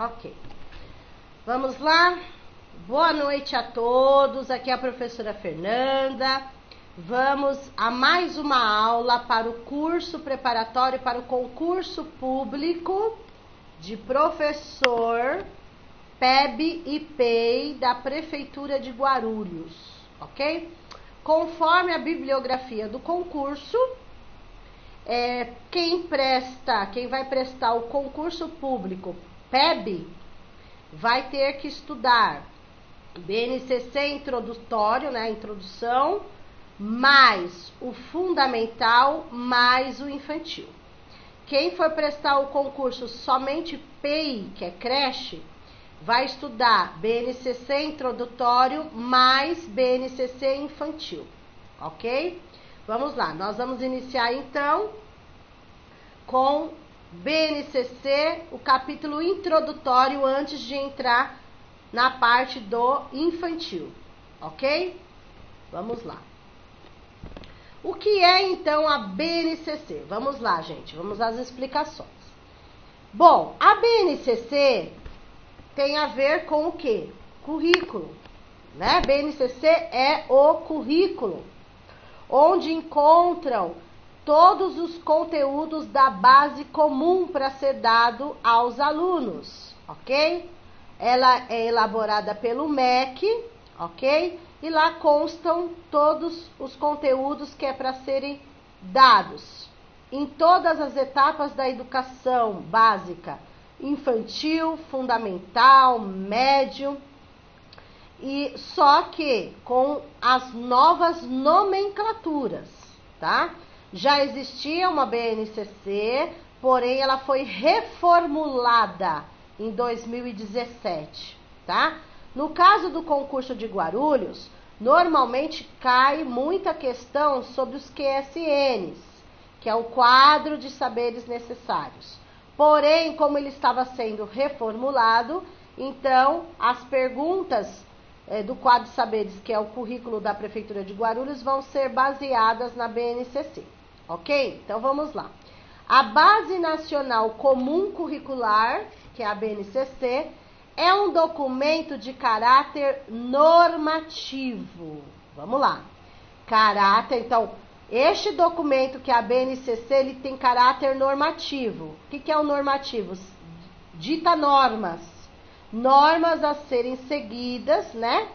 Ok. Vamos lá? Boa noite a todos. Aqui é a professora Fernanda. Vamos a mais uma aula para o curso preparatório para o concurso público de professor PEB e PEI da Prefeitura de Guarulhos, ok? Conforme a bibliografia do concurso, é, quem presta, quem vai prestar o concurso público PEB, vai ter que estudar BNCC introdutório, né, introdução, mais o fundamental, mais o infantil. Quem for prestar o concurso somente PEI, que é creche, vai estudar BNCC introdutório mais BNCC infantil, ok? Vamos lá, nós vamos iniciar então com BNCC, o capítulo introdutório antes de entrar na parte do infantil, ok? Vamos lá. O que é então a BNCC? Vamos lá, gente, vamos às explicações. Bom, a BNCC tem a ver com o que? Currículo, né? BNCC é o currículo, onde encontram todos os conteúdos da base comum para ser dado aos alunos, ok? Ela é elaborada pelo MEC, ok? E lá constam todos os conteúdos que é para serem dados em todas as etapas da educação básica, infantil, fundamental, médio, e só que com as novas nomenclaturas, tá? Já existia uma BNCC, porém ela foi reformulada em 2017, tá? No caso do concurso de Guarulhos, normalmente cai muita questão sobre os QSNs, que é o quadro de saberes necessários. Porém, como ele estava sendo reformulado, então as perguntas é, do quadro de saberes, que é o currículo da Prefeitura de Guarulhos, vão ser baseadas na BNCC. Ok? Então vamos lá. A Base Nacional Comum Curricular, que é a BNCC, é um documento de caráter normativo. Vamos lá. Caráter, então, este documento que é a BNCC, ele tem caráter normativo. O que, que é o normativo? Dita normas. Normas a serem seguidas, né?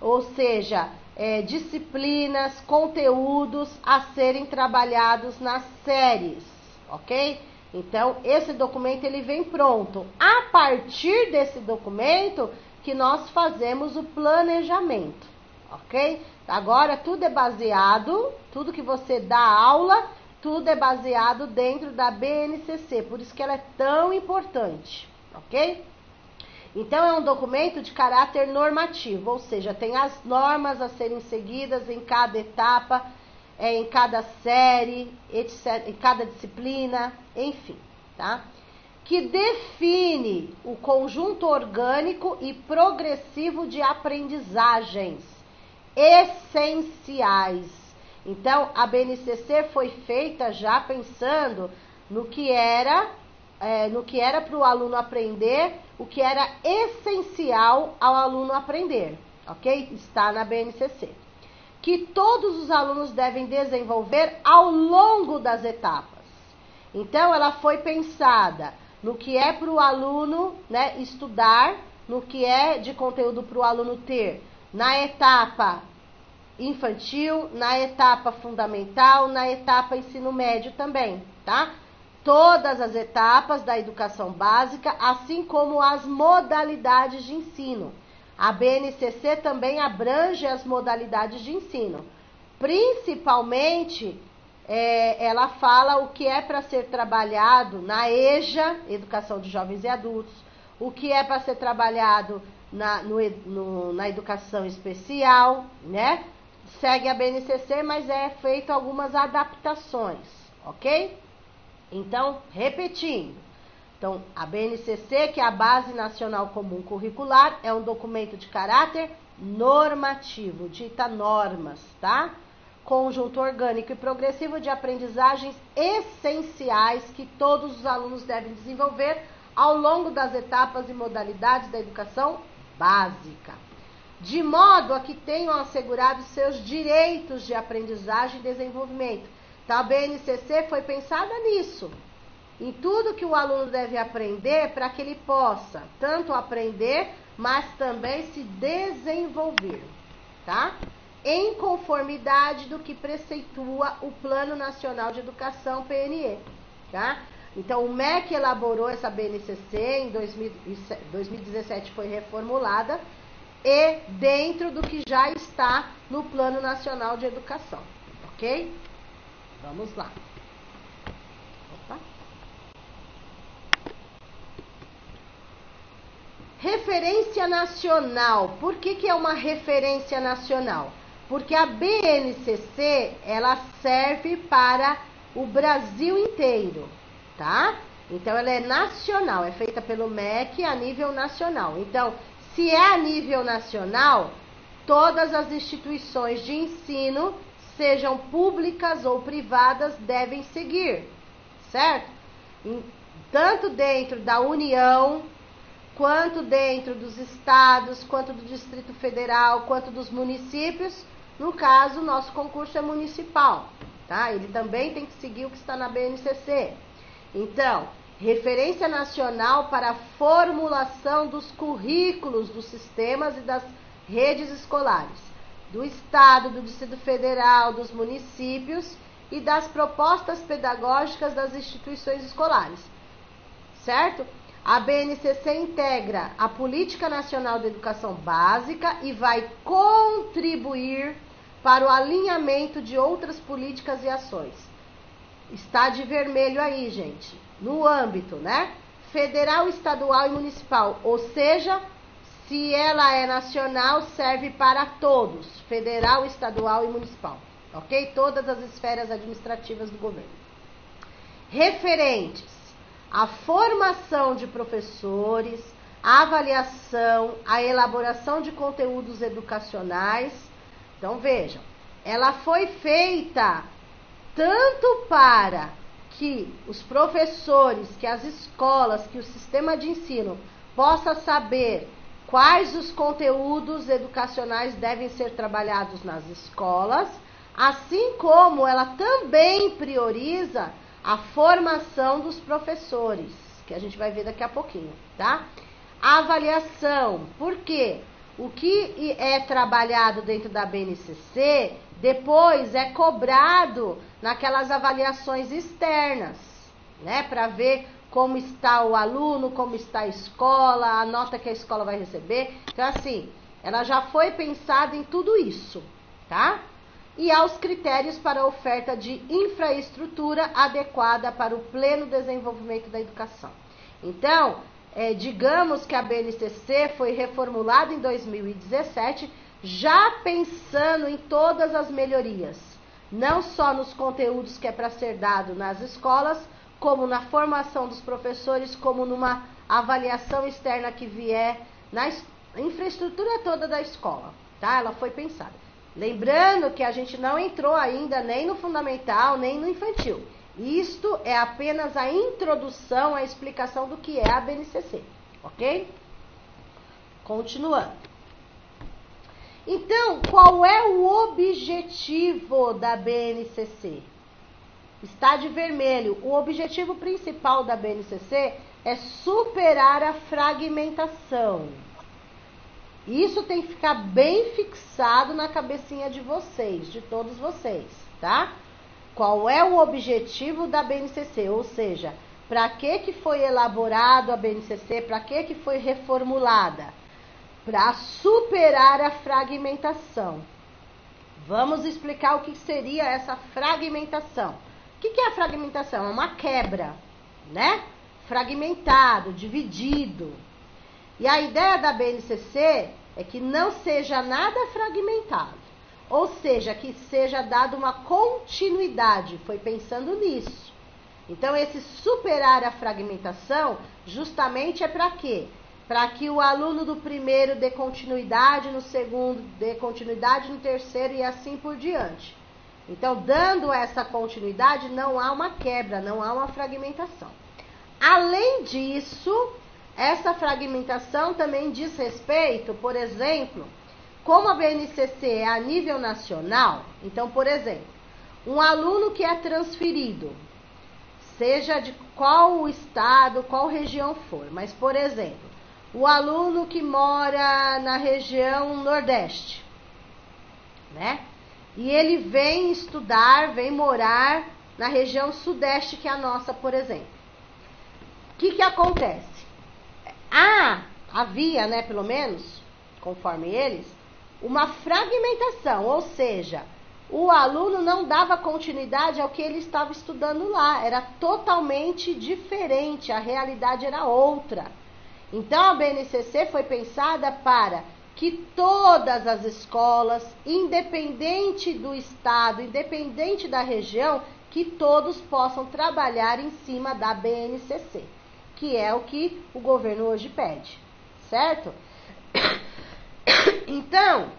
Ou seja, é, disciplinas, conteúdos a serem trabalhados nas séries, ok? Então, esse documento ele vem pronto. A partir desse documento que nós fazemos o planejamento, ok? Agora, tudo é baseado, tudo que você dá aula, tudo é baseado dentro da BNCC, por isso que ela é tão importante, ok? Então, é um documento de caráter normativo, ou seja, tem as normas a serem seguidas em cada etapa, é, em cada série, etc., em cada disciplina, enfim, tá? Que define o conjunto orgânico e progressivo de aprendizagens essenciais. Então, a BNCC foi feita já pensando no que era é, no que era para o aluno aprender, o que era essencial ao aluno aprender, ok? Está na BNCC. Que todos os alunos devem desenvolver ao longo das etapas. Então, ela foi pensada no que é para o aluno né, estudar, no que é de conteúdo para o aluno ter na etapa infantil, na etapa fundamental, na etapa ensino médio também, tá? Todas as etapas da educação básica, assim como as modalidades de ensino. A BNCC também abrange as modalidades de ensino. Principalmente, é, ela fala o que é para ser trabalhado na EJA, Educação de Jovens e Adultos, o que é para ser trabalhado na, no, no, na educação especial, né? Segue a BNCC, mas é feito algumas adaptações, ok? Então, repetindo. Então, a BNCC, que é a Base Nacional Comum Curricular, é um documento de caráter normativo, dita normas, tá? Conjunto orgânico e progressivo de aprendizagens essenciais que todos os alunos devem desenvolver ao longo das etapas e modalidades da educação básica, de modo a que tenham assegurado seus direitos de aprendizagem e desenvolvimento. Então, a BNCC foi pensada nisso, em tudo que o aluno deve aprender para que ele possa tanto aprender, mas também se desenvolver, tá? Em conformidade do que preceitua o Plano Nacional de Educação PNE, tá? Então, o MEC elaborou essa BNCC em 2017 foi reformulada e dentro do que já está no Plano Nacional de Educação, ok? Vamos lá. Opa. Referência nacional. Por que, que é uma referência nacional? Porque a BNCC ela serve para o Brasil inteiro tá? Então ela é nacional, é feita pelo MEC a nível nacional. Então, se é a nível nacional, todas as instituições de ensino, sejam públicas ou privadas, devem seguir, certo? Tanto dentro da União, quanto dentro dos estados, quanto do Distrito Federal, quanto dos municípios. No caso, nosso concurso é municipal, tá? Ele também tem que seguir o que está na BNCC. Então, referência nacional para a formulação dos currículos dos sistemas e das redes escolares, do Estado, do Distrito Federal, dos municípios e das propostas pedagógicas das instituições escolares. Certo? A BNCC integra a Política Nacional de Educação Básica e vai contribuir para o alinhamento de outras políticas e ações Está de vermelho aí, gente. No âmbito, né? Federal, estadual e municipal. Ou seja, se ela é nacional, serve para todos: federal, estadual e municipal. Ok? Todas as esferas administrativas do governo. Referentes à formação de professores, a avaliação, a elaboração de conteúdos educacionais. Então vejam, ela foi feita tanto para que os professores, que as escolas, que o sistema de ensino possa saber quais os conteúdos educacionais devem ser trabalhados nas escolas, assim como ela também prioriza a formação dos professores, que a gente vai ver daqui a pouquinho, tá? A avaliação, por quê? O que é trabalhado dentro da BNCC depois é cobrado naquelas avaliações externas, né, para ver como está o aluno, como está a escola, a nota que a escola vai receber. Então, assim, ela já foi pensada em tudo isso, tá? E aos critérios para a oferta de infraestrutura adequada para o pleno desenvolvimento da educação. Então, é, digamos que a BNCC foi reformulada em 2017 já pensando em todas as melhorias, não só nos conteúdos que é para ser dado nas escolas, como na formação dos professores, como numa avaliação externa que vier na infraestrutura toda da escola, tá? Ela foi pensada. Lembrando que a gente não entrou ainda nem no fundamental, nem no infantil. Isto é apenas a introdução, a explicação do que é a BNCC, ok? Continuando. Então, qual é o objetivo da BNCC? Está de vermelho. O objetivo principal da BNCC é superar a fragmentação. Isso tem que ficar bem fixado na cabecinha de vocês, de todos vocês, tá? Qual é o objetivo da BNCC? Ou seja, para que, que foi elaborado a BNCC? Para que, que foi reformulada? para superar a fragmentação. Vamos explicar o que seria essa fragmentação. O que é a fragmentação? É uma quebra, né? Fragmentado, dividido. E a ideia da BNCC é que não seja nada fragmentado, ou seja, que seja dada uma continuidade. Foi pensando nisso. Então, esse superar a fragmentação, justamente é para quê? para que o aluno do primeiro dê continuidade no segundo, dê continuidade no terceiro e assim por diante. Então, dando essa continuidade, não há uma quebra, não há uma fragmentação. Além disso, essa fragmentação também diz respeito, por exemplo, como a BNCC é a nível nacional, então, por exemplo, um aluno que é transferido, seja de qual estado, qual região for, mas, por exemplo, o aluno que mora na região Nordeste, né? E ele vem estudar, vem morar na região Sudeste, que é a nossa, por exemplo. O que, que acontece? Ah, havia, né, pelo menos, conforme eles, uma fragmentação, ou seja, o aluno não dava continuidade ao que ele estava estudando lá, era totalmente diferente, a realidade era outra. Então a BNCC foi pensada para que todas as escolas, independente do estado, independente da região, que todos possam trabalhar em cima da BNCC, que é o que o governo hoje pede, certo? Então,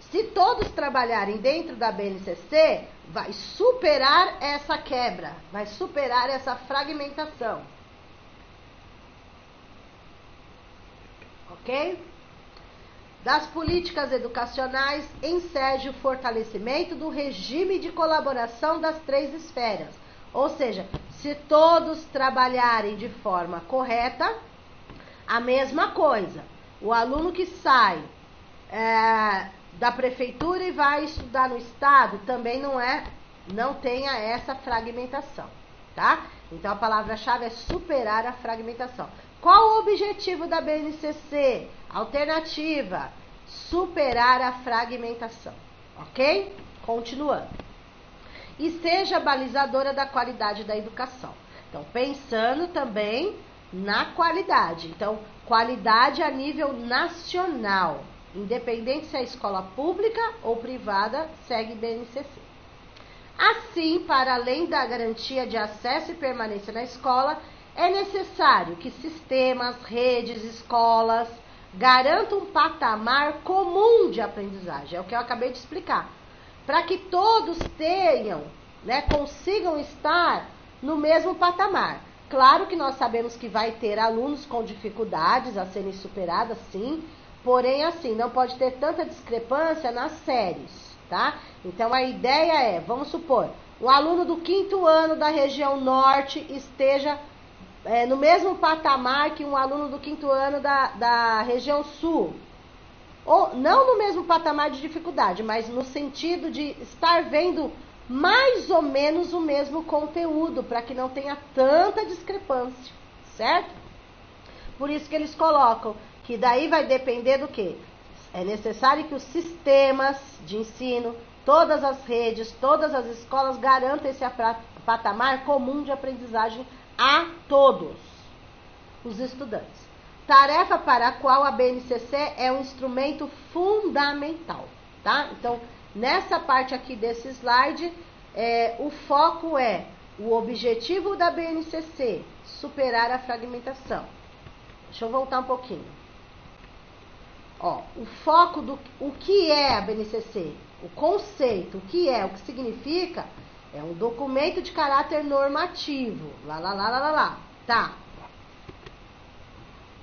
se todos trabalharem dentro da BNCC, vai superar essa quebra, vai superar essa fragmentação. Ok? Das políticas educacionais enseja o fortalecimento do regime de colaboração das três esferas. Ou seja, se todos trabalharem de forma correta, a mesma coisa. O aluno que sai é, da prefeitura e vai estudar no estado também não é, não tenha essa fragmentação, tá? Então a palavra-chave é superar a fragmentação. Qual o objetivo da BNCC? Alternativa: superar a fragmentação, ok? Continuando. E seja balizadora da qualidade da educação. Então, pensando também na qualidade. Então, qualidade a nível nacional. Independente se é escola pública ou privada, segue BNCC. Assim, para além da garantia de acesso e permanência na escola, é necessário que sistemas, redes, escolas garantam um patamar comum de aprendizagem. É o que eu acabei de explicar. Para que todos tenham, né, consigam estar no mesmo patamar. Claro que nós sabemos que vai ter alunos com dificuldades a serem superadas, sim, Porém, assim, não pode ter tanta discrepância nas séries, tá? Então, a ideia é, vamos supor, um aluno do quinto ano da região norte esteja é, no mesmo patamar que um aluno do quinto ano da, da região sul. Ou não no mesmo patamar de dificuldade, mas no sentido de estar vendo mais ou menos o mesmo conteúdo, para que não tenha tanta discrepância, certo? Por isso que eles colocam que daí vai depender do que? É necessário que os sistemas de ensino, todas as redes, todas as escolas garantam esse patamar comum de aprendizagem a todos os estudantes. Tarefa para a qual a BNCC é um instrumento fundamental, tá? Então, nessa parte aqui desse slide, é, o foco é o objetivo da BNCC, superar a fragmentação. Deixa eu voltar um pouquinho. Ó, o foco do o que é a BNCC, o conceito, o que é, o que significa, é um documento de caráter normativo. Lá, lá, lá, lá, lá, lá. Tá.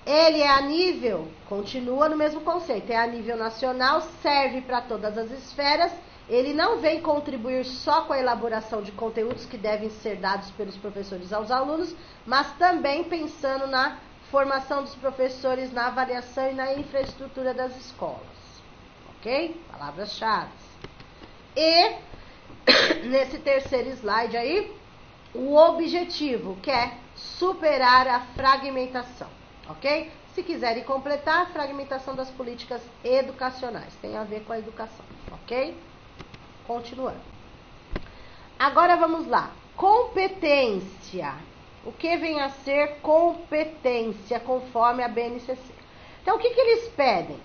Ele é a nível, continua no mesmo conceito, é a nível nacional, serve para todas as esferas. Ele não vem contribuir só com a elaboração de conteúdos que devem ser dados pelos professores aos alunos, mas também pensando na formação dos professores na avaliação e na infraestrutura das escolas. Ok? Palavras-chave. E, nesse terceiro slide aí, o objetivo, que é superar a fragmentação. Ok? Se quiserem completar, a fragmentação das políticas educacionais. Tem a ver com a educação. Ok? Continuando. Agora vamos lá. Competência o que vem a ser competência, conforme a BNCC. Então, o que, que eles pedem?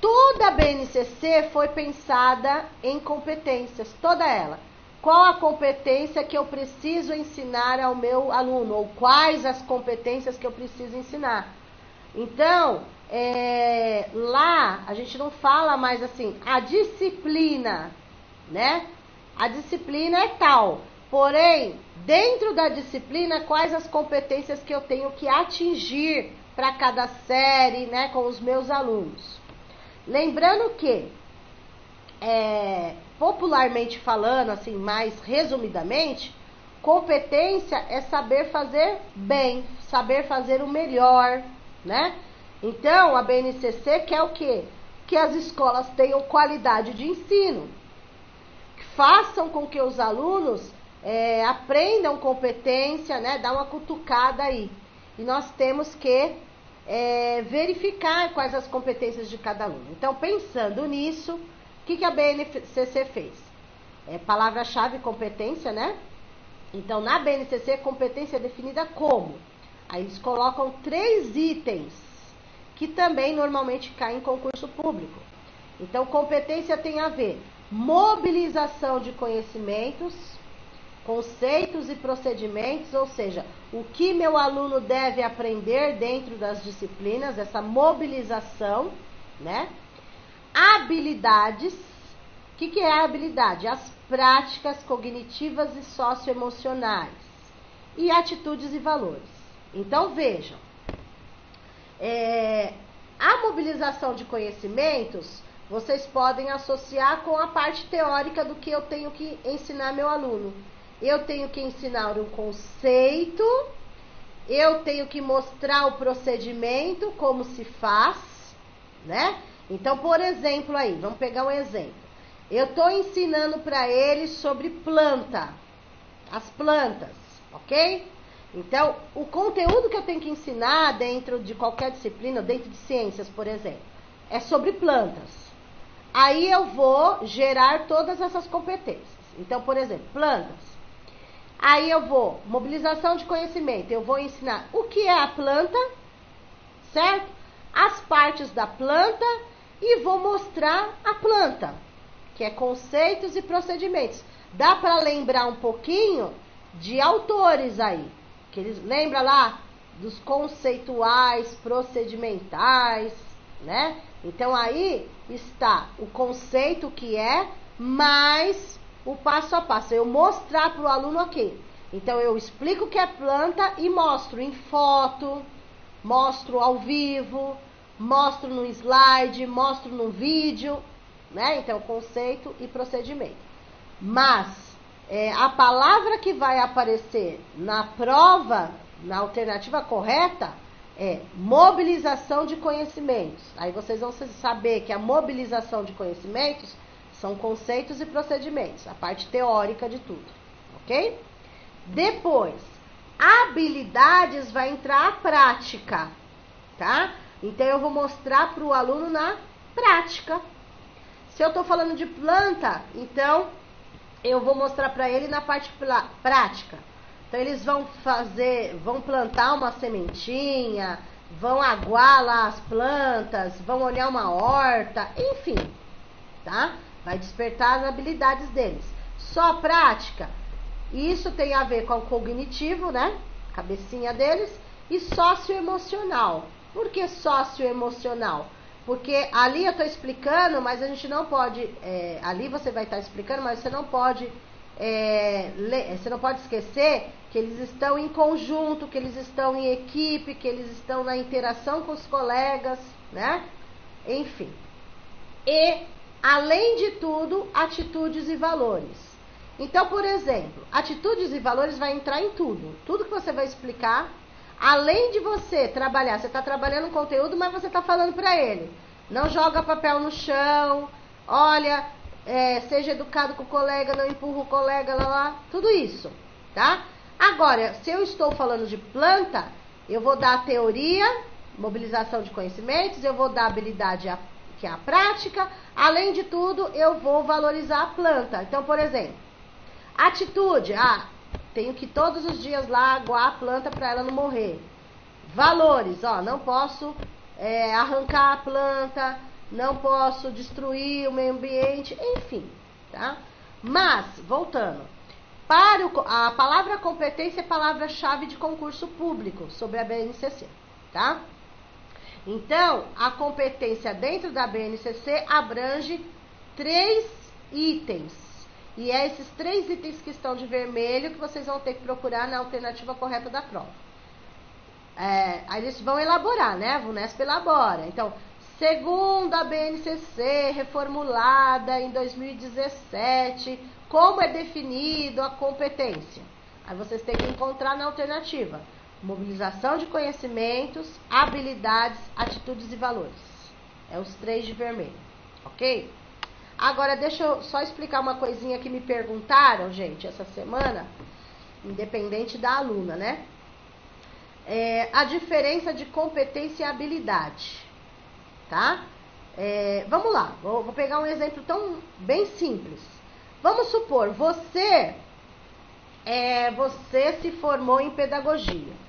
Toda a BNCC foi pensada em competências, toda ela. Qual a competência que eu preciso ensinar ao meu aluno? Ou quais as competências que eu preciso ensinar? Então, é, lá a gente não fala mais assim, a disciplina, né? A disciplina é tal. Porém, dentro da disciplina, quais as competências que eu tenho que atingir para cada série, né, com os meus alunos. Lembrando que, é, popularmente falando, assim, mais resumidamente, competência é saber fazer bem, saber fazer o melhor, né? Então, a BNCC quer o quê? Que as escolas tenham qualidade de ensino, que façam com que os alunos é, aprendam competência, né? Dá uma cutucada aí. E nós temos que é, verificar quais as competências de cada aluno. Então, pensando nisso, o que, que a BNCC fez? É, Palavra-chave competência, né? Então, na BNCC, competência é definida como? Aí eles colocam três itens que também normalmente caem em concurso público. Então, competência tem a ver mobilização de conhecimentos, conceitos e procedimentos, ou seja, o que meu aluno deve aprender dentro das disciplinas, essa mobilização, né? Habilidades. O que, que é habilidade? As práticas cognitivas e socioemocionais. E atitudes e valores. Então vejam, é, a mobilização de conhecimentos vocês podem associar com a parte teórica do que eu tenho que ensinar meu aluno eu tenho que ensinar um conceito, eu tenho que mostrar o procedimento, como se faz, né? Então, por exemplo, aí, vamos pegar um exemplo. Eu estou ensinando para ele sobre planta, as plantas, ok? Então, o conteúdo que eu tenho que ensinar dentro de qualquer disciplina, dentro de ciências, por exemplo, é sobre plantas. Aí eu vou gerar todas essas competências. Então, por exemplo, plantas. Aí eu vou, mobilização de conhecimento, eu vou ensinar o que é a planta, certo? As partes da planta e vou mostrar a planta, que é conceitos e procedimentos. Dá para lembrar um pouquinho de autores aí, que eles lembra lá dos conceituais, procedimentais, né? Então aí está o conceito que é mais o passo a passo, eu mostrar para o aluno aqui. Então eu explico o que é planta e mostro em foto, mostro ao vivo, mostro no slide, mostro no vídeo, né? Então conceito e procedimento. Mas é, a palavra que vai aparecer na prova, na alternativa correta, é mobilização de conhecimentos. Aí vocês vão saber que a mobilização de conhecimentos são conceitos e procedimentos, a parte teórica de tudo, ok? Depois, habilidades vai entrar a prática, tá? Então eu vou mostrar para o aluno na prática. Se eu estou falando de planta, então eu vou mostrar para ele na parte prática. Então eles vão fazer, vão plantar uma sementinha, vão aguar lá as plantas, vão olhar uma horta, enfim, tá? Vai despertar as habilidades deles. Só prática. Isso tem a ver com o cognitivo, né? Cabecinha deles. E socioemocional. Por que socioemocional? Porque ali eu estou explicando, mas a gente não pode. É, ali você vai estar tá explicando, mas você não pode. É, você não pode esquecer que eles estão em conjunto, que eles estão em equipe, que eles estão na interação com os colegas, né? Enfim. E além de tudo, atitudes e valores. Então, por exemplo, atitudes e valores vai entrar em tudo. Tudo que você vai explicar, além de você trabalhar, você está trabalhando um conteúdo, mas você está falando para ele. Não joga papel no chão, olha, é, seja educado com o colega, não empurra o colega, lá, lá, tudo isso, tá? Agora, se eu estou falando de planta, eu vou dar a teoria, mobilização de conhecimentos, eu vou dar habilidade a que é a prática. Além de tudo, eu vou valorizar a planta. Então, por exemplo, atitude. Ah, tenho que todos os dias lá aguar a planta para ela não morrer. Valores, ó, não posso é, arrancar a planta, não posso destruir o meio ambiente, enfim, tá? Mas, voltando, para o, a palavra competência é palavra-chave de concurso público sobre a BNCC, tá? Então, a competência dentro da BNCC abrange três itens. E é esses três itens que estão de vermelho que vocês vão ter que procurar na alternativa correta da prova. É, aí eles vão elaborar, né? A VUNESP elabora. Então, segundo a BNCC, reformulada em 2017, como é definido a competência? Aí vocês têm que encontrar na alternativa mobilização de conhecimentos, habilidades, atitudes e valores. É os três de vermelho, ok? Agora, deixa eu só explicar uma coisinha que me perguntaram, gente, essa semana, independente da aluna, né? É, a diferença de competência e habilidade, tá? É, vamos lá, vou, vou pegar um exemplo tão bem simples. Vamos supor, você é, você se formou em pedagogia.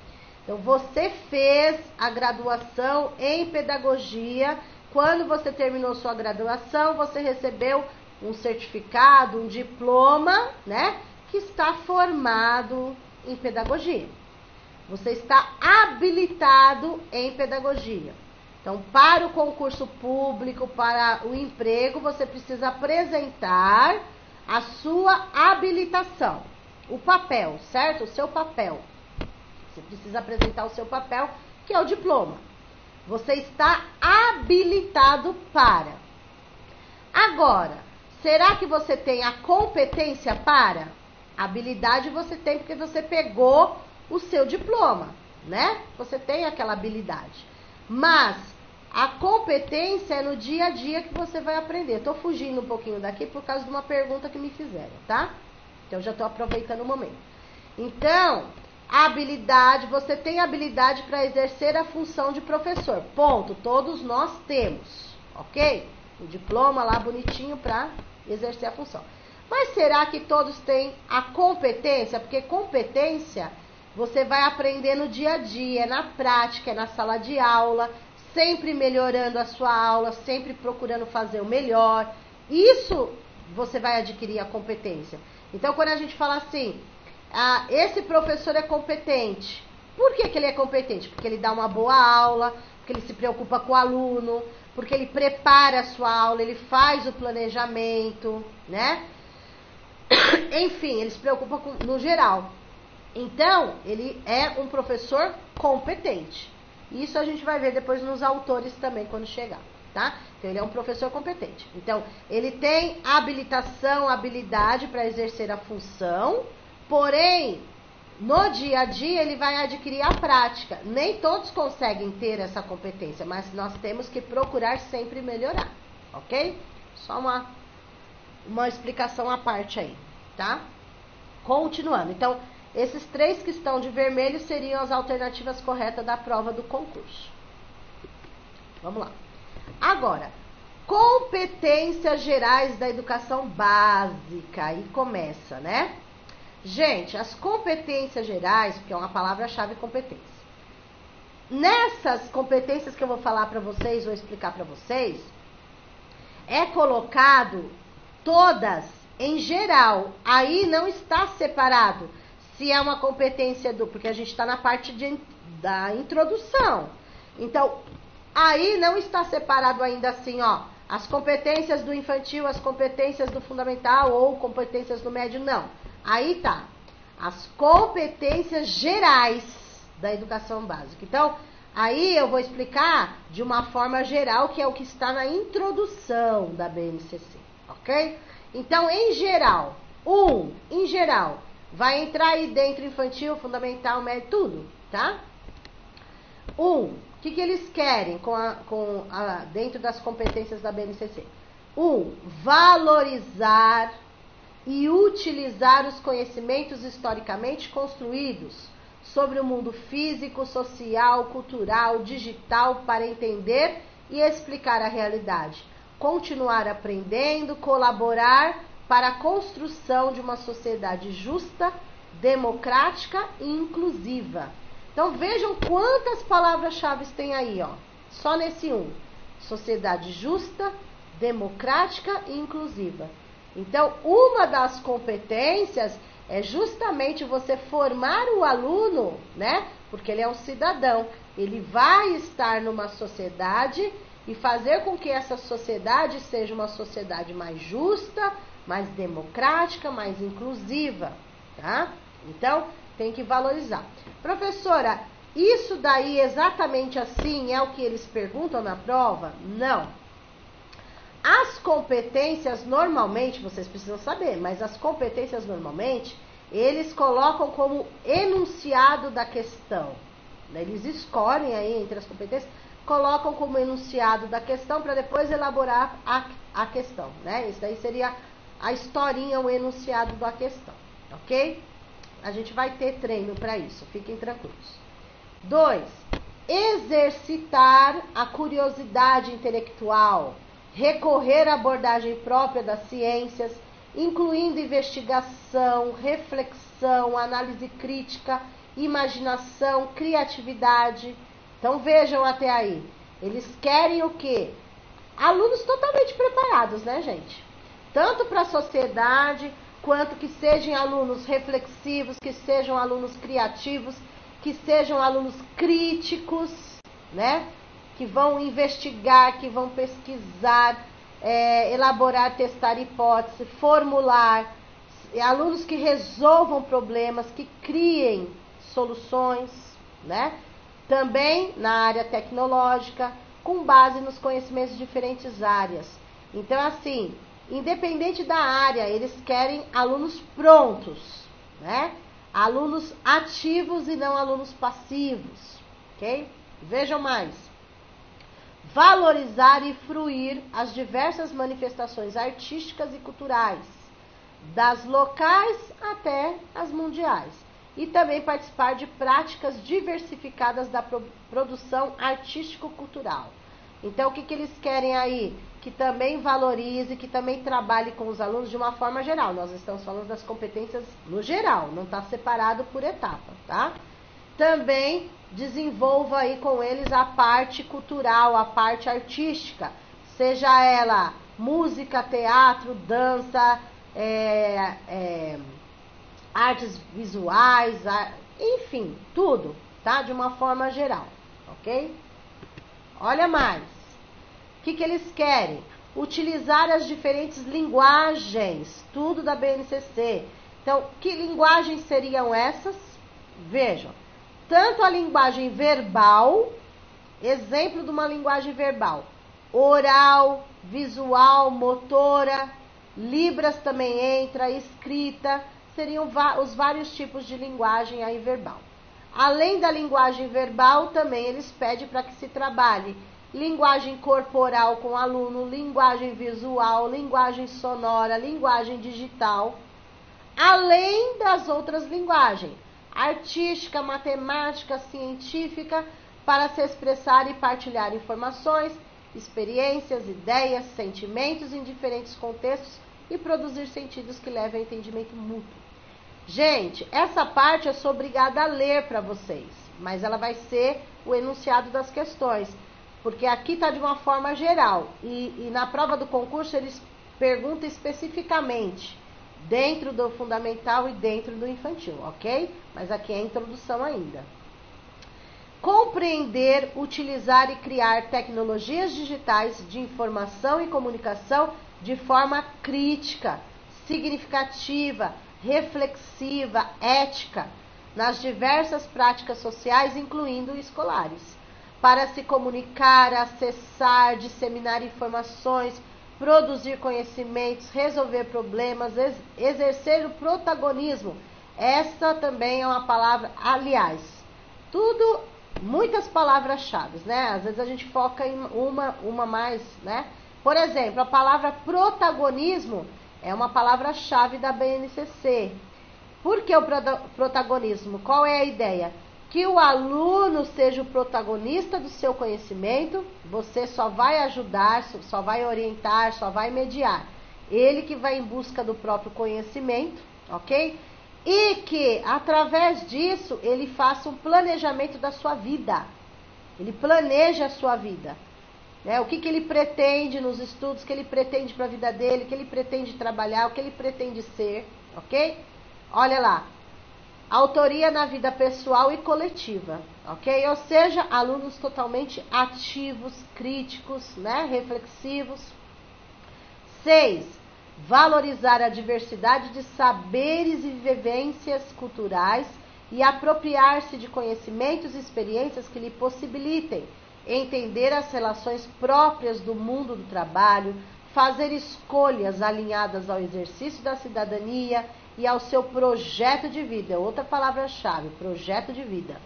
Então, você fez a graduação em pedagogia quando você terminou sua graduação, você recebeu um certificado, um diploma, né? Que está formado em pedagogia. Você está habilitado em pedagogia. Então, para o concurso público, para o emprego, você precisa apresentar a sua habilitação, o papel, certo? O seu papel. Você precisa apresentar o seu papel, que é o diploma. Você está habilitado para. Agora, será que você tem a competência para? Habilidade você tem porque você pegou o seu diploma, né? Você tem aquela habilidade. Mas a competência é no dia a dia que você vai aprender. Estou fugindo um pouquinho daqui por causa de uma pergunta que me fizeram, tá? Então já estou aproveitando o momento. Então, habilidade, você tem habilidade para exercer a função de professor. Ponto. Todos nós temos, ok? O diploma lá bonitinho para exercer a função. Mas será que todos têm a competência? Porque competência você vai aprender no dia a dia, na prática, na sala de aula, sempre melhorando a sua aula, sempre procurando fazer o melhor. Isso você vai adquirir a competência. Então, quando a gente fala assim, ah, esse professor é competente. Por que, que ele é competente? Porque ele dá uma boa aula, porque ele se preocupa com o aluno, porque ele prepara a sua aula, ele faz o planejamento, né? Enfim, ele se preocupa com, no geral. Então, ele é um professor competente. Isso a gente vai ver depois nos autores também quando chegar, tá? Então, ele é um professor competente. Então, ele tem habilitação, habilidade para exercer a função Porém, no dia a dia ele vai adquirir a prática. Nem todos conseguem ter essa competência, mas nós temos que procurar sempre melhorar, ok? Só uma, uma explicação à parte aí, tá? Continuando. Então, esses três que estão de vermelho seriam as alternativas corretas da prova do concurso. Vamos lá. Agora, competências gerais da educação básica. Aí começa, né? Gente, as competências gerais, porque é uma palavra-chave competência. Nessas competências que eu vou falar para vocês, vou explicar para vocês, é colocado todas em geral. Aí não está separado se é uma competência do, porque a gente está na parte de, da introdução. Então, aí não está separado ainda assim, ó, as competências do infantil, as competências do fundamental ou competências do médio, não. Aí tá. As competências gerais da educação básica. Então, aí eu vou explicar de uma forma geral, que é o que está na introdução da BNCC, ok? Então, em geral, um, em geral, vai entrar aí dentro infantil, fundamental, médio, tudo, tá? Um, o que, que eles querem com a, com a, dentro das competências da BNCC? Um, valorizar e utilizar os conhecimentos historicamente construídos sobre o mundo físico, social, cultural, digital para entender e explicar a realidade, continuar aprendendo, colaborar para a construção de uma sociedade justa, democrática e inclusiva. Então vejam quantas palavras-chave tem aí, ó. Só nesse um. Sociedade justa, democrática e inclusiva. Então, uma das competências é justamente você formar o aluno, né? Porque ele é um cidadão. Ele vai estar numa sociedade e fazer com que essa sociedade seja uma sociedade mais justa, mais democrática, mais inclusiva, tá? Então, tem que valorizar. Professora, isso daí exatamente assim é o que eles perguntam na prova? Não. As competências normalmente, vocês precisam saber, mas as competências normalmente, eles colocam como enunciado da questão. Eles escolhem aí entre as competências, colocam como enunciado da questão para depois elaborar a, a questão, né? Isso daí seria a historinha, o enunciado da questão, ok? A gente vai ter treino para isso, fiquem tranquilos. 2. Exercitar a curiosidade intelectual, recorrer à abordagem própria das ciências, incluindo investigação, reflexão, análise crítica, imaginação, criatividade. Então vejam até aí. Eles querem o quê? Alunos totalmente preparados, né, gente? Tanto para a sociedade, quanto que sejam alunos reflexivos, que sejam alunos criativos, que sejam alunos críticos, né? Que vão investigar, que vão pesquisar, é, elaborar, testar hipótese, formular, alunos que resolvam problemas, que criem soluções, né? Também na área tecnológica, com base nos conhecimentos de diferentes áreas. Então, assim, independente da área, eles querem alunos prontos, né? Alunos ativos e não alunos passivos, ok? Vejam mais. Valorizar e fruir as diversas manifestações artísticas e culturais, das locais até as mundiais, e também participar de práticas diversificadas da produção artístico-cultural. Então, o que, que eles querem aí? que também valorize, que também trabalhe com os alunos de uma forma geral. Nós estamos falando das competências no geral, não está separado por etapa, tá? Também desenvolva aí com eles a parte cultural, a parte artística, seja ela música, teatro, dança, é, é, artes visuais, enfim, tudo, tá? De uma forma geral, ok? Olha mais. O que, que eles querem? Utilizar as diferentes linguagens, tudo da BNCC. Então, que linguagens seriam essas? Vejam, tanto a linguagem verbal, exemplo de uma linguagem verbal, oral, visual, motora, libras também entra, escrita, seriam os vários tipos de linguagem aí verbal. Além da linguagem verbal, também eles pedem para que se trabalhe linguagem corporal com aluno, linguagem visual, linguagem sonora, linguagem digital, além das outras linguagens, artística, matemática, científica, para se expressar e partilhar informações, experiências, ideias, sentimentos em diferentes contextos e produzir sentidos que levem a entendimento mútuo. Gente, essa parte eu sou obrigada a ler para vocês, mas ela vai ser o enunciado das questões. Porque aqui está de uma forma geral. E, e na prova do concurso eles perguntam especificamente dentro do fundamental e dentro do infantil, ok? Mas aqui é a introdução ainda. Compreender, utilizar e criar tecnologias digitais de informação e comunicação de forma crítica, significativa, reflexiva, ética, nas diversas práticas sociais, incluindo escolares para se comunicar, acessar, disseminar informações, produzir conhecimentos, resolver problemas, ex exercer o protagonismo. Essa também é uma palavra, aliás, tudo, muitas palavras-chave, né? Às vezes a gente foca em uma, uma mais, né? Por exemplo, a palavra protagonismo é uma palavra-chave da BNCC. Por que o protagonismo? Qual é a ideia? Que o aluno seja o protagonista do seu conhecimento, você só vai ajudar, só vai orientar, só vai mediar. Ele que vai em busca do próprio conhecimento, ok? E que, através disso, ele faça um planejamento da sua vida. Ele planeja a sua vida. Né? O que, que ele pretende nos estudos, o que ele pretende para a vida dele, o que ele pretende trabalhar, o que ele pretende ser, ok? Olha lá, autoria na vida pessoal e coletiva, ok? Ou seja, alunos totalmente ativos, críticos, né? reflexivos. Seis, valorizar a diversidade de saberes e vivências culturais e apropriar-se de conhecimentos e experiências que lhe possibilitem entender as relações próprias do mundo do trabalho, fazer escolhas alinhadas ao exercício da cidadania e ao seu projeto de vida. Outra palavra-chave: projeto de vida.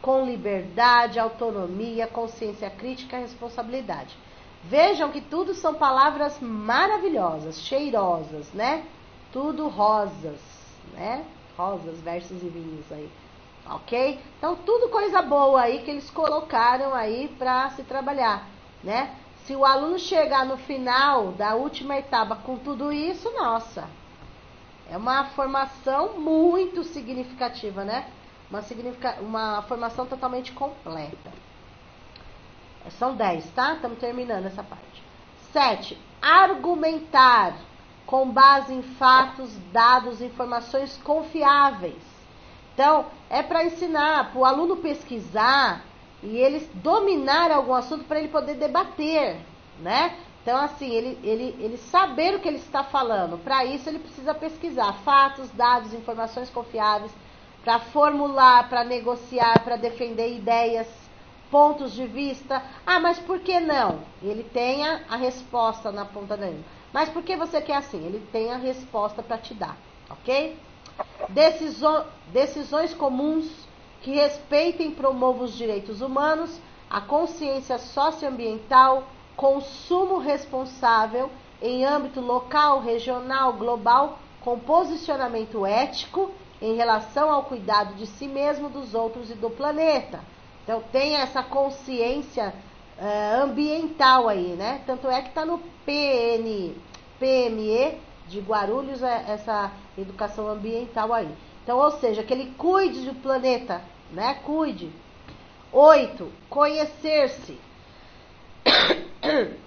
Com liberdade, autonomia, consciência crítica e responsabilidade. Vejam que tudo são palavras maravilhosas, cheirosas, né? Tudo rosas, né? Rosas, versos e vinhos aí. Ok? Então, tudo coisa boa aí que eles colocaram aí para se trabalhar, né? Se o aluno chegar no final da última etapa com tudo isso, nossa, é uma formação muito significativa, né? Uma, significa, uma formação totalmente completa. São 10, tá? Estamos terminando essa parte. 7. Argumentar com base em fatos, dados, informações confiáveis. Então, é para ensinar, para o aluno pesquisar e ele dominar algum assunto para ele poder debater, né? Então, assim, ele, ele, ele saber o que ele está falando. Para isso, ele precisa pesquisar fatos, dados, informações confiáveis, para formular, para negociar, para defender ideias, pontos de vista. Ah, mas por que não? Ele tem a, a resposta na ponta da língua. Mas por que você quer assim? Ele tem a resposta para te dar, ok? Deciso, decisões comuns que respeitem e promovam os direitos humanos, a consciência socioambiental, consumo responsável em âmbito local, regional, global, com posicionamento ético em relação ao cuidado de si mesmo, dos outros e do planeta. Então tem essa consciência uh, ambiental aí, né? Tanto é que está no PN, PME de Guarulhos é essa educação ambiental aí. Então, ou seja, que ele cuide do planeta, né? Cuide. Oito, conhecer-se.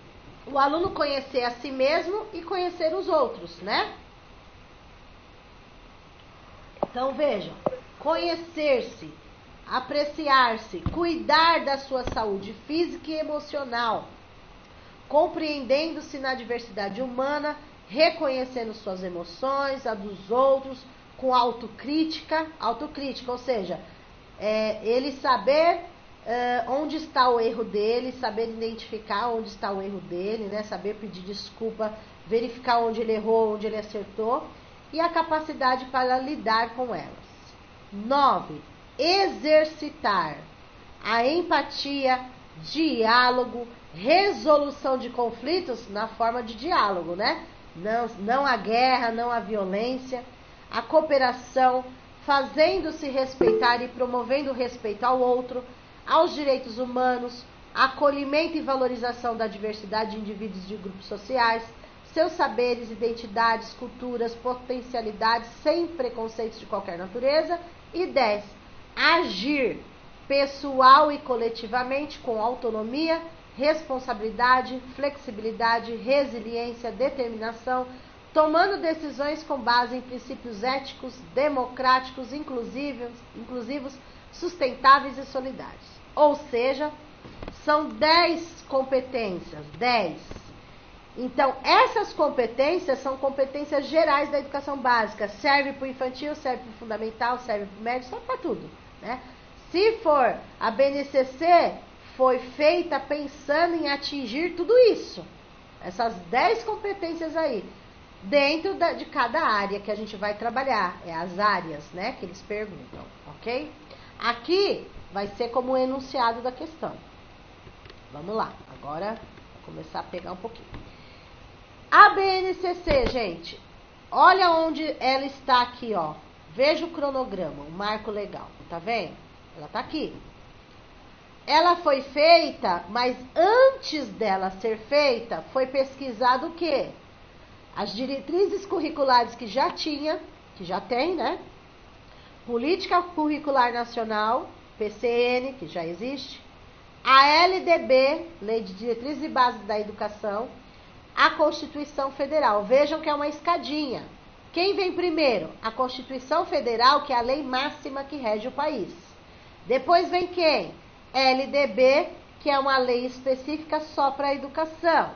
O aluno conhecer a si mesmo e conhecer os outros, né? Então vejam, conhecer-se, apreciar-se, cuidar da sua saúde física e emocional, compreendendo-se na diversidade humana, reconhecendo suas emoções, a dos outros, com autocrítica, autocrítica, ou seja, é, ele saber é, onde está o erro dele, saber identificar onde está o erro dele, né, saber pedir desculpa, verificar onde ele errou, onde ele acertou e a capacidade para lidar com elas. 9. Exercitar a empatia, diálogo, resolução de conflitos na forma de diálogo, né? Não, não a guerra, não a violência, a cooperação, fazendo-se respeitar e promovendo o respeito ao outro, aos direitos humanos, acolhimento e valorização da diversidade de indivíduos e de grupos sociais, seus saberes, identidades, culturas, potencialidades, sem preconceitos de qualquer natureza. E 10. Agir pessoal e coletivamente com autonomia, responsabilidade, flexibilidade, resiliência, determinação, tomando decisões com base em princípios éticos, democráticos, inclusivos, inclusivos sustentáveis e solidários. Ou seja, são 10 competências, 10 então, essas competências são competências gerais da educação básica. Serve para o infantil, serve para o fundamental, serve para o médio, serve para tudo. Né? Se for a BNCC, foi feita pensando em atingir tudo isso. Essas 10 competências aí. Dentro da, de cada área que a gente vai trabalhar. É as áreas né, que eles perguntam. Ok? Aqui vai ser como o enunciado da questão. Vamos lá. Agora, começar a pegar um pouquinho. A BNCC, gente, olha onde ela está aqui, ó. Veja o cronograma, o marco legal, tá vendo? Ela tá aqui. Ela foi feita, mas antes dela ser feita, foi pesquisado o quê? As diretrizes curriculares que já tinha, que já tem, né? Política Curricular Nacional, PCN, que já existe. A LDB, Lei de Diretrizes e Bases da Educação, a Constituição Federal. Vejam que é uma escadinha. Quem vem primeiro? A Constituição Federal, que é a lei máxima que rege o país. Depois vem quem? LDB, que é uma lei específica só para a educação.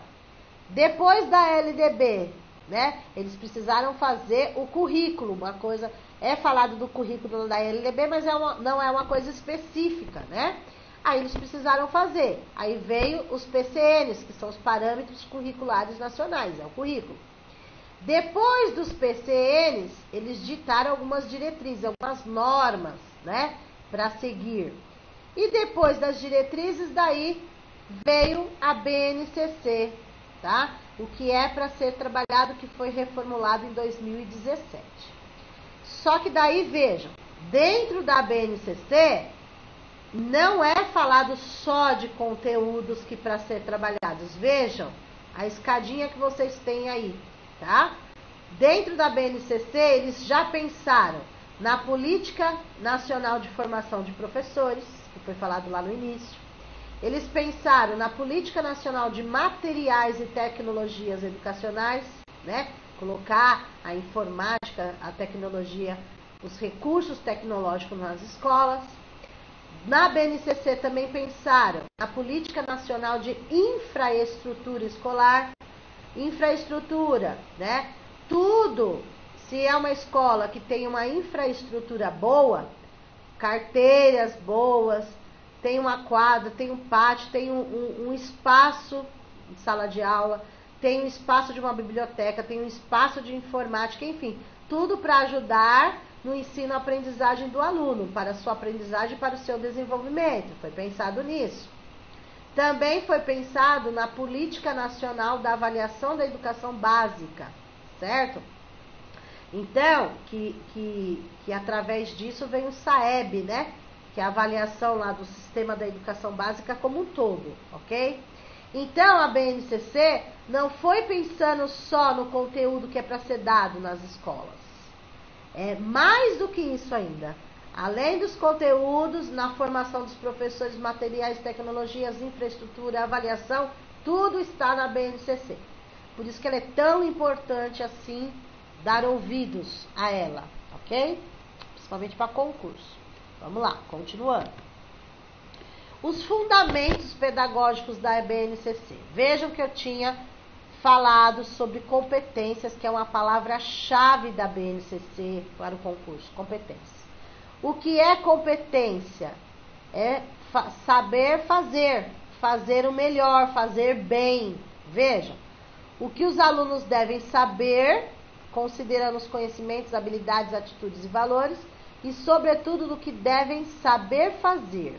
Depois da LDB, né? Eles precisaram fazer o currículo, uma coisa é falado do currículo da LDB, mas é uma, não é uma coisa específica, né? Aí eles precisaram fazer. Aí veio os PCNs, que são os parâmetros curriculares nacionais, é o currículo. Depois dos PCNs, eles ditaram algumas diretrizes, algumas normas, né, para seguir. E depois das diretrizes, daí veio a BNCC, tá? O que é para ser trabalhado, que foi reformulado em 2017. Só que daí vejam, dentro da BNCC não é falado só de conteúdos que para ser trabalhados. Vejam a escadinha que vocês têm aí, tá? Dentro da BNCC, eles já pensaram na Política Nacional de Formação de Professores, que foi falado lá no início. Eles pensaram na Política Nacional de Materiais e Tecnologias Educacionais, né? Colocar a informática, a tecnologia, os recursos tecnológicos nas escolas. Na BNCC também pensaram na Política Nacional de Infraestrutura Escolar. Infraestrutura, né? Tudo, se é uma escola que tem uma infraestrutura boa, carteiras boas, tem uma quadra, tem um pátio, tem um, um, um espaço de sala de aula, tem um espaço de uma biblioteca, tem um espaço de informática, enfim, tudo para ajudar no ensino-aprendizagem do aluno, para a sua aprendizagem e para o seu desenvolvimento. Foi pensado nisso. Também foi pensado na Política Nacional da Avaliação da Educação Básica, certo? Então, que, que, que através disso vem o SAEB, né? Que é a avaliação lá do sistema da educação básica como um todo, ok? Então, a BNCC não foi pensando só no conteúdo que é para ser dado nas escolas é mais do que isso ainda. Além dos conteúdos, na formação dos professores, materiais, tecnologias, infraestrutura, avaliação, tudo está na BNCC. Por isso que ela é tão importante assim dar ouvidos a ela, ok? Principalmente para concurso. Vamos lá, continuando. Os fundamentos pedagógicos da BNCC. Vejam que eu tinha falado sobre competências, que é uma palavra-chave da BNCC para o concurso, competência. O que é competência? É fa saber fazer, fazer o melhor, fazer bem. Veja, o que os alunos devem saber, considerando os conhecimentos, habilidades, atitudes e valores, e sobretudo do que devem saber fazer.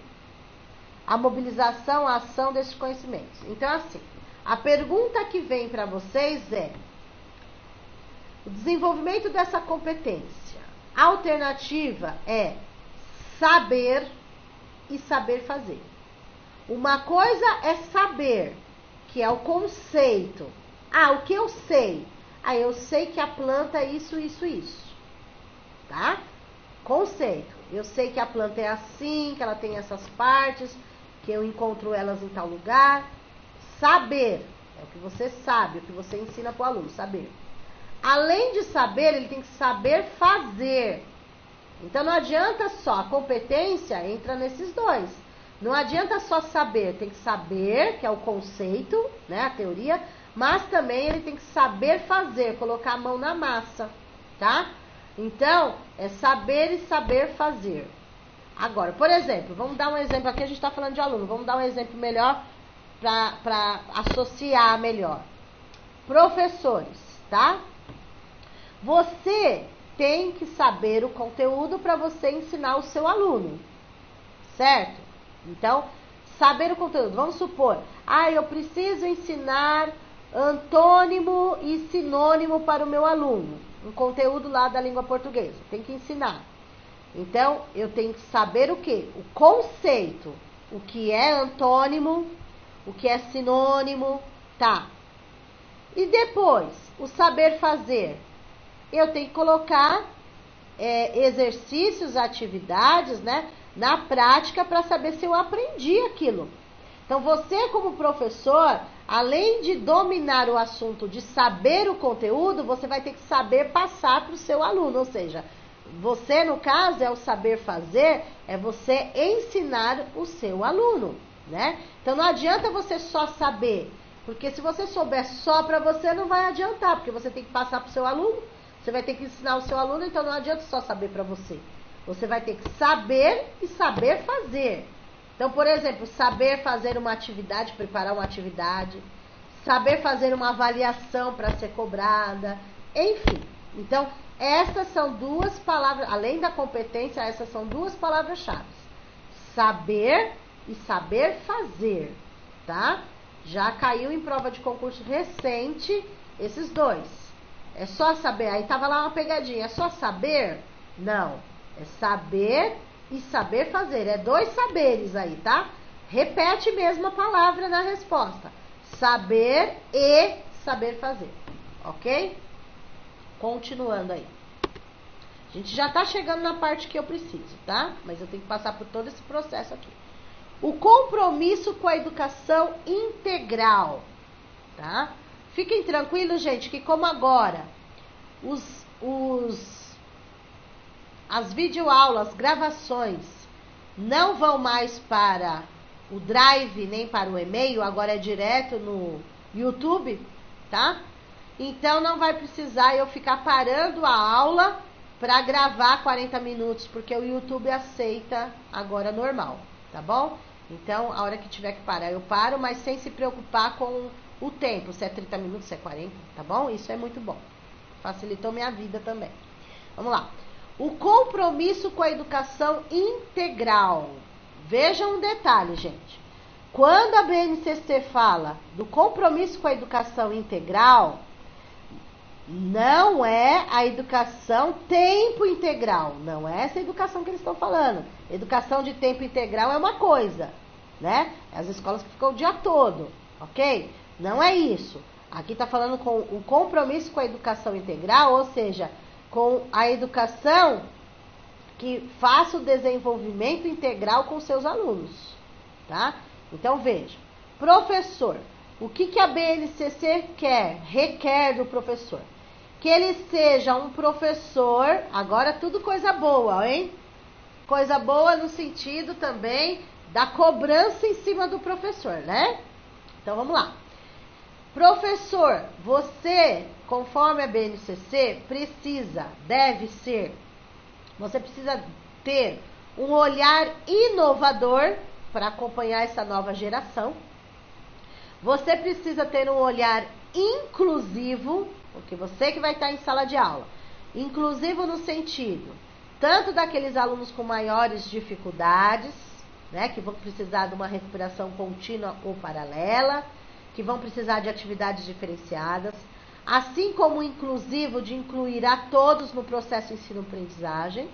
A mobilização, a ação desses conhecimentos. Então, assim, a pergunta que vem para vocês é: o desenvolvimento dessa competência. Alternativa é saber e saber fazer. Uma coisa é saber, que é o conceito. Ah, o que eu sei? Ah, eu sei que a planta é isso, isso, isso. Tá? Conceito. Eu sei que a planta é assim, que ela tem essas partes, que eu encontro elas em tal lugar. Saber é o que você sabe, o que você ensina para o aluno, saber. Além de saber, ele tem que saber fazer. Então não adianta só, a competência entra nesses dois. Não adianta só saber, tem que saber, que é o conceito, né, a teoria, mas também ele tem que saber fazer, colocar a mão na massa, tá? Então, é saber e saber fazer. Agora, por exemplo, vamos dar um exemplo aqui, a gente está falando de aluno, vamos dar um exemplo melhor para associar melhor. Professores, tá? Você tem que saber o conteúdo para você ensinar o seu aluno, certo? Então, saber o conteúdo. Vamos supor, ah, eu preciso ensinar antônimo e sinônimo para o meu aluno. Um conteúdo lá da língua portuguesa. Tem que ensinar. Então, eu tenho que saber o que? O conceito. O que é antônimo, o que é sinônimo, tá? E depois, o saber fazer. Eu tenho que colocar é, exercícios, atividades, né, na prática para saber se eu aprendi aquilo. Então, você, como professor, além de dominar o assunto, de saber o conteúdo, você vai ter que saber passar para o seu aluno. Ou seja, você, no caso, é o saber fazer, é você ensinar o seu aluno né? Então não adianta você só saber. Porque se você souber só para você, não vai adiantar, porque você tem que passar para o seu aluno, você vai ter que ensinar o seu aluno, então não adianta só saber para você. Você vai ter que saber e saber fazer. Então, por exemplo, saber fazer uma atividade, preparar uma atividade, saber fazer uma avaliação para ser cobrada, enfim. Então, essas são duas palavras, além da competência, essas são duas palavras-chave: saber e saber fazer, tá? Já caiu em prova de concurso recente esses dois. É só saber. Aí tava lá uma pegadinha. É só saber? Não. É saber e saber fazer. É dois saberes aí, tá? Repete mesmo a palavra na resposta. Saber e saber fazer. Ok? Continuando aí. A gente já tá chegando na parte que eu preciso, tá? Mas eu tenho que passar por todo esse processo aqui. O compromisso com a educação integral, tá? Fiquem tranquilos, gente, que como agora os, os as videoaulas, gravações não vão mais para o Drive nem para o e-mail, agora é direto no YouTube, tá? Então não vai precisar eu ficar parando a aula para gravar 40 minutos, porque o YouTube aceita agora normal, tá bom? Então, a hora que tiver que parar, eu paro, mas sem se preocupar com o tempo, se é 30 minutos, se é 40, tá bom? Isso é muito bom. Facilitou minha vida também. Vamos lá. O compromisso com a educação integral. Veja um detalhe, gente. Quando a BNCC fala do compromisso com a educação integral, não é a educação tempo integral. Não é essa educação que eles estão falando. Educação de tempo integral é uma coisa, né? As escolas que ficam o dia todo, ok? Não é isso. Aqui está falando com o compromisso com a educação integral, ou seja, com a educação que faça o desenvolvimento integral com seus alunos, tá? Então veja, professor, o que, que a BNCC quer, requer do professor? Que ele seja um professor, agora tudo coisa boa, hein? Coisa boa no sentido também da cobrança em cima do professor, né? Então vamos lá. Professor, você, conforme a BNCC, precisa, deve ser, você precisa ter um olhar inovador para acompanhar essa nova geração. Você precisa ter um olhar inclusivo porque você que vai estar em sala de aula, inclusive no sentido tanto daqueles alunos com maiores dificuldades, né, que vão precisar de uma recuperação contínua ou paralela, que vão precisar de atividades diferenciadas, assim como inclusivo de incluir a todos no processo ensino-aprendizagem,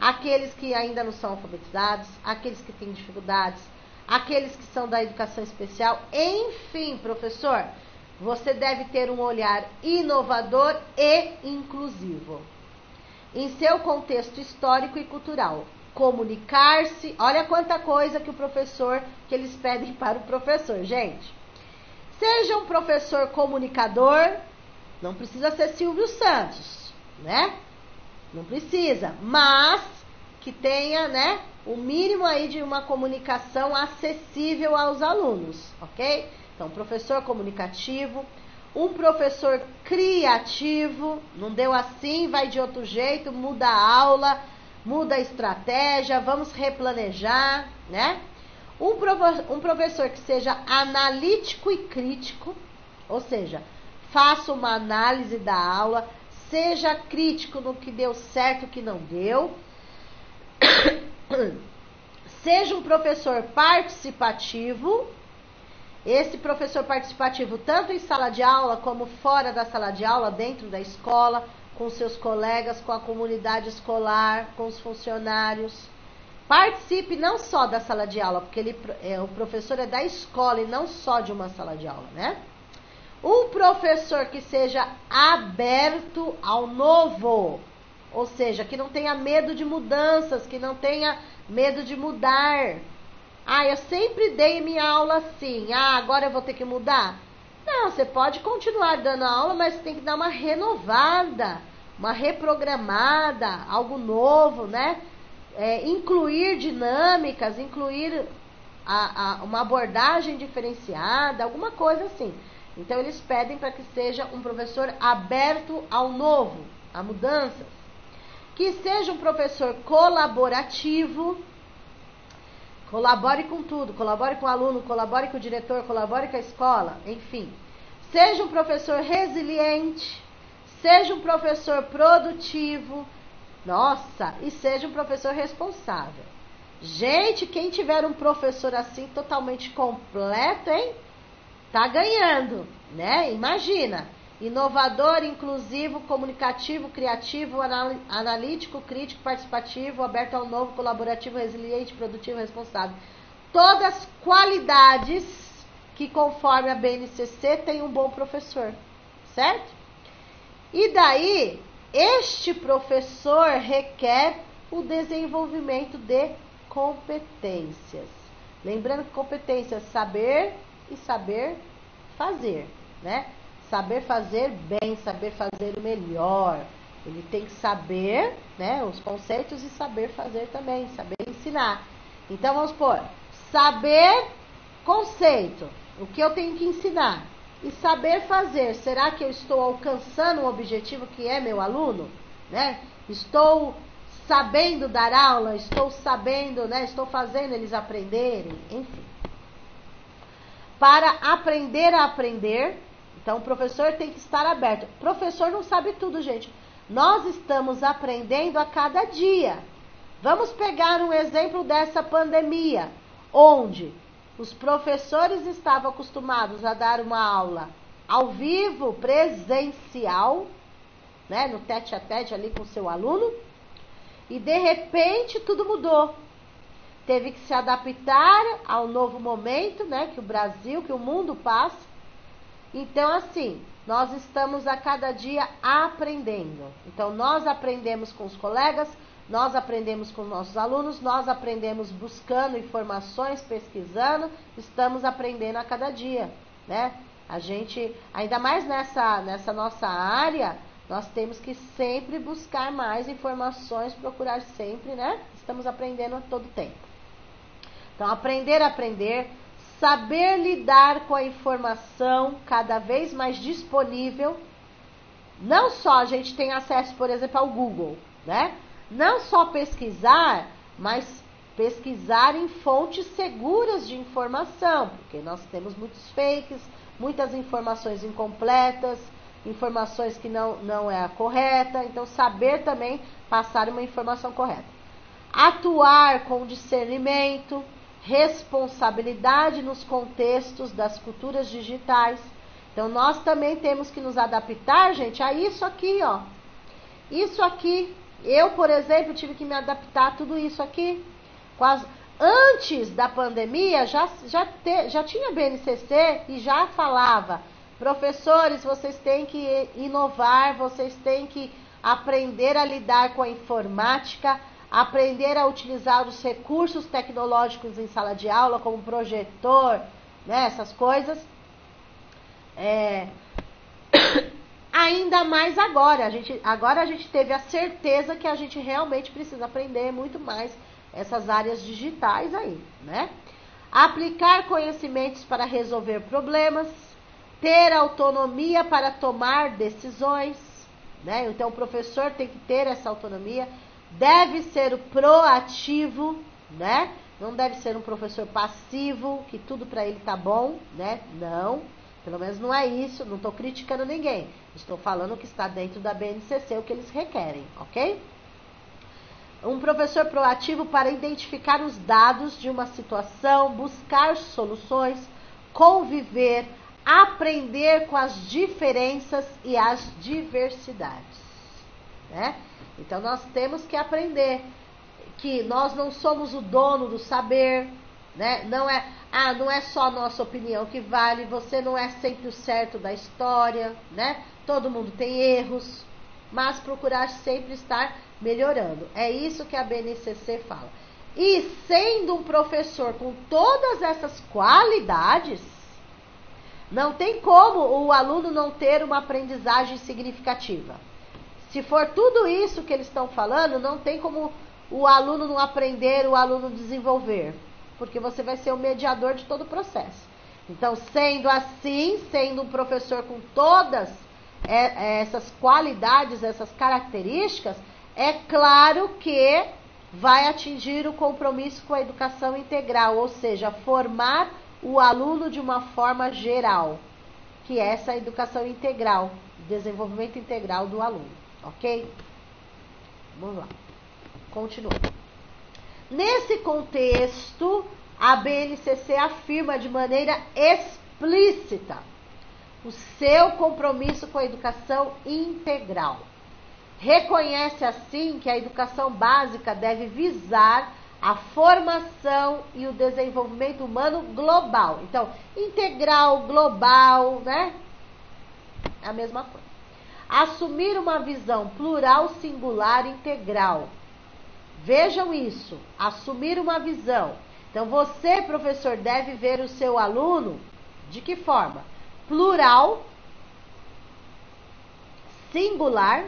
aqueles que ainda não são alfabetizados, aqueles que têm dificuldades, aqueles que são da educação especial, enfim, professor, você deve ter um olhar inovador e inclusivo. Em seu contexto histórico e cultural, comunicar-se, olha quanta coisa que o professor que eles pedem para o professor, gente. Seja um professor comunicador, não precisa ser Silvio Santos, né? Não precisa, mas que tenha, né, o mínimo aí de uma comunicação acessível aos alunos, ok? Então, professor comunicativo, um professor criativo, não deu assim, vai de outro jeito, muda a aula, muda a estratégia, vamos replanejar, né? Um, um professor que seja analítico e crítico, ou seja, faça uma análise da aula, seja crítico no que deu certo e que não deu. seja um professor participativo, esse professor participativo, tanto em sala de aula como fora da sala de aula, dentro da escola, com seus colegas, com a comunidade escolar, com os funcionários. Participe não só da sala de aula, porque ele, é, o professor é da escola e não só de uma sala de aula, né? Um professor que seja aberto ao novo, ou seja, que não tenha medo de mudanças, que não tenha medo de mudar, ah, eu sempre dei minha aula assim. Ah, agora eu vou ter que mudar? Não, você pode continuar dando aula, mas tem que dar uma renovada, uma reprogramada, algo novo, né? É, incluir dinâmicas, incluir a, a, uma abordagem diferenciada, alguma coisa assim. Então eles pedem para que seja um professor aberto ao novo, a mudanças, que seja um professor colaborativo, colabore com tudo, colabore com o aluno, colabore com o diretor, colabore com a escola, enfim. Seja um professor resiliente, seja um professor produtivo, nossa, e seja um professor responsável. Gente, quem tiver um professor assim totalmente completo, hein? Tá ganhando, né? Imagina. Inovador, inclusivo, comunicativo, criativo, analítico, crítico, participativo, aberto ao novo, colaborativo, resiliente, produtivo, responsável. Todas qualidades que, conforme a BNCC, tem um bom professor, certo? E daí, este professor requer o desenvolvimento de competências. Lembrando que competências saber e saber fazer, né? Saber fazer bem, saber fazer o melhor. Ele tem que saber, né, os conceitos e saber fazer também, saber ensinar. Então vamos por saber conceito, o que eu tenho que ensinar e saber fazer. Será que eu estou alcançando o objetivo que é meu aluno, né? Estou sabendo dar aula, estou sabendo, né, estou fazendo eles aprenderem, enfim. Para aprender a aprender, então o professor tem que estar aberto. O professor não sabe tudo, gente. Nós estamos aprendendo a cada dia. Vamos pegar um exemplo dessa pandemia, onde os professores estavam acostumados a dar uma aula ao vivo, presencial, né, no tete a tete ali com seu aluno, e de repente tudo mudou. Teve que se adaptar ao novo momento, né, que o Brasil, que o mundo passa. Então, assim, nós estamos a cada dia aprendendo. Então, nós aprendemos com os colegas, nós aprendemos com nossos alunos, nós aprendemos buscando informações, pesquisando, estamos aprendendo a cada dia, né? A gente, ainda mais nessa, nessa nossa área, nós temos que sempre buscar mais informações, procurar sempre, né? Estamos aprendendo a todo tempo. Então, aprender aprender, saber lidar com a informação cada vez mais disponível. Não só a gente tem acesso, por exemplo, ao Google, né? Não só pesquisar, mas pesquisar em fontes seguras de informação, porque nós temos muitos fakes, muitas informações incompletas, informações que não, não é a correta, então saber também passar uma informação correta. Atuar com discernimento, responsabilidade nos contextos das culturas digitais. Então nós também temos que nos adaptar, gente, a isso aqui, ó. Isso aqui, eu, por exemplo, tive que me adaptar a tudo isso aqui. Quase antes da pandemia já já, te, já tinha BNCC e já falava Professores, vocês têm que inovar, vocês têm que aprender a lidar com a informática, aprender a utilizar os recursos tecnológicos em sala de aula, como projetor, né, essas coisas. É... Ainda mais agora, a gente, agora a gente teve a certeza que a gente realmente precisa aprender muito mais essas áreas digitais aí, né? Aplicar conhecimentos para resolver problemas, ter autonomia para tomar decisões, né? Então o professor tem que ter essa autonomia, deve ser o proativo, né? Não deve ser um professor passivo, que tudo para ele tá bom, né? Não, pelo menos não é isso, não estou criticando ninguém. Estou falando que está dentro da BNCC o que eles requerem, ok? Um professor proativo para identificar os dados de uma situação, buscar soluções, conviver, aprender com as diferenças e as diversidades. Né? Então nós temos que aprender que nós não somos o dono do saber, né? Não é, ah, não é só a nossa opinião que vale, você não é sempre o certo da história, né? Todo mundo tem erros, mas procurar sempre estar melhorando. É isso que a BNCC fala. E sendo um professor com todas essas qualidades, não tem como o aluno não ter uma aprendizagem significativa. Se for tudo isso que eles estão falando, não tem como o aluno não aprender, o aluno desenvolver. porque você vai ser o mediador de todo o processo. Então, sendo assim, sendo um professor com todas essas qualidades, essas características, é claro que vai atingir o compromisso com a educação integral, ou seja, formar o aluno de uma forma geral, que é essa educação integral, desenvolvimento integral do aluno, ok? Vamos lá, continua. Nesse contexto, a BNCC afirma de maneira explícita o seu compromisso com a educação integral. Reconhece assim que a educação básica deve visar a formação e o desenvolvimento humano global. Então, integral, global, né? É a mesma coisa. Assumir uma visão plural, singular, integral. Vejam isso. Assumir uma visão. Então, você, professor, deve ver o seu aluno de que forma? Plural, singular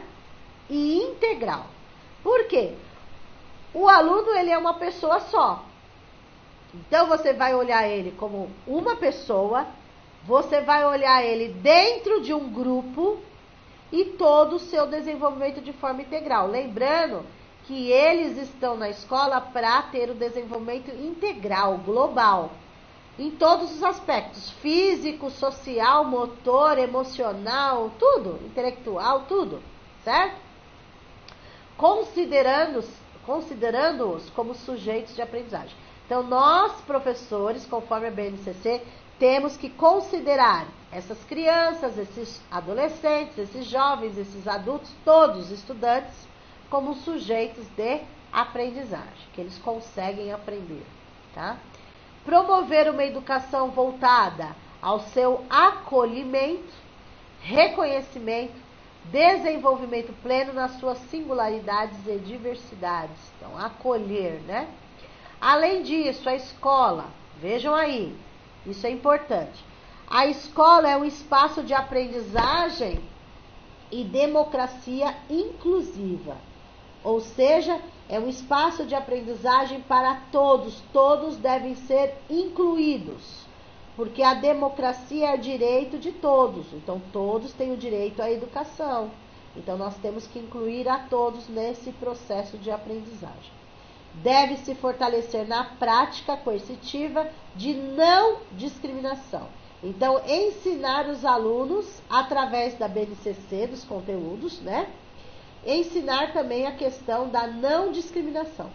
e integral. Por quê? O aluno ele é uma pessoa só. Então você vai olhar ele como uma pessoa, você vai olhar ele dentro de um grupo e todo o seu desenvolvimento de forma integral. Lembrando que eles estão na escola para ter o desenvolvimento integral, global, em todos os aspectos: físico, social, motor, emocional, tudo, intelectual, tudo, certo? considerando-os considerando como sujeitos de aprendizagem. Então, nós, professores, conforme a BNCC, temos que considerar essas crianças, esses adolescentes, esses jovens, esses adultos, todos estudantes, como sujeitos de aprendizagem, que eles conseguem aprender. Tá? Promover uma educação voltada ao seu acolhimento, reconhecimento desenvolvimento pleno nas suas singularidades e diversidades. Então, acolher, né? Além disso, a escola, vejam aí, isso é importante. A escola é um espaço de aprendizagem e democracia inclusiva. Ou seja, é um espaço de aprendizagem para todos, todos devem ser incluídos porque a democracia é direito de todos, então todos têm o direito à educação. Então nós temos que incluir a todos nesse processo de aprendizagem. Deve se fortalecer na prática coercitiva de não discriminação. Então, ensinar os alunos através da BNCC, dos conteúdos, né? Ensinar também a questão da não discriminação,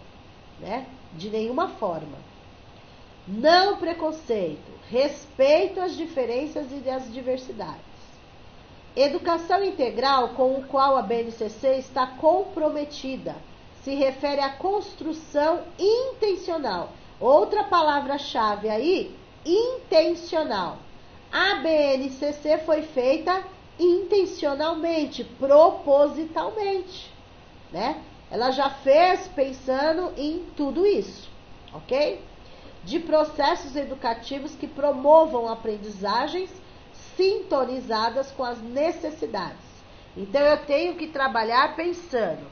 né? De nenhuma forma. Não preconceito, respeito às diferenças e às diversidades. Educação integral com o qual a BNCC está comprometida se refere à construção intencional. Outra palavra-chave aí, intencional. A BNCC foi feita intencionalmente, propositalmente, né? Ela já fez pensando em tudo isso, ok? de processos educativos que promovam aprendizagens sintonizadas com as necessidades. Então eu tenho que trabalhar pensando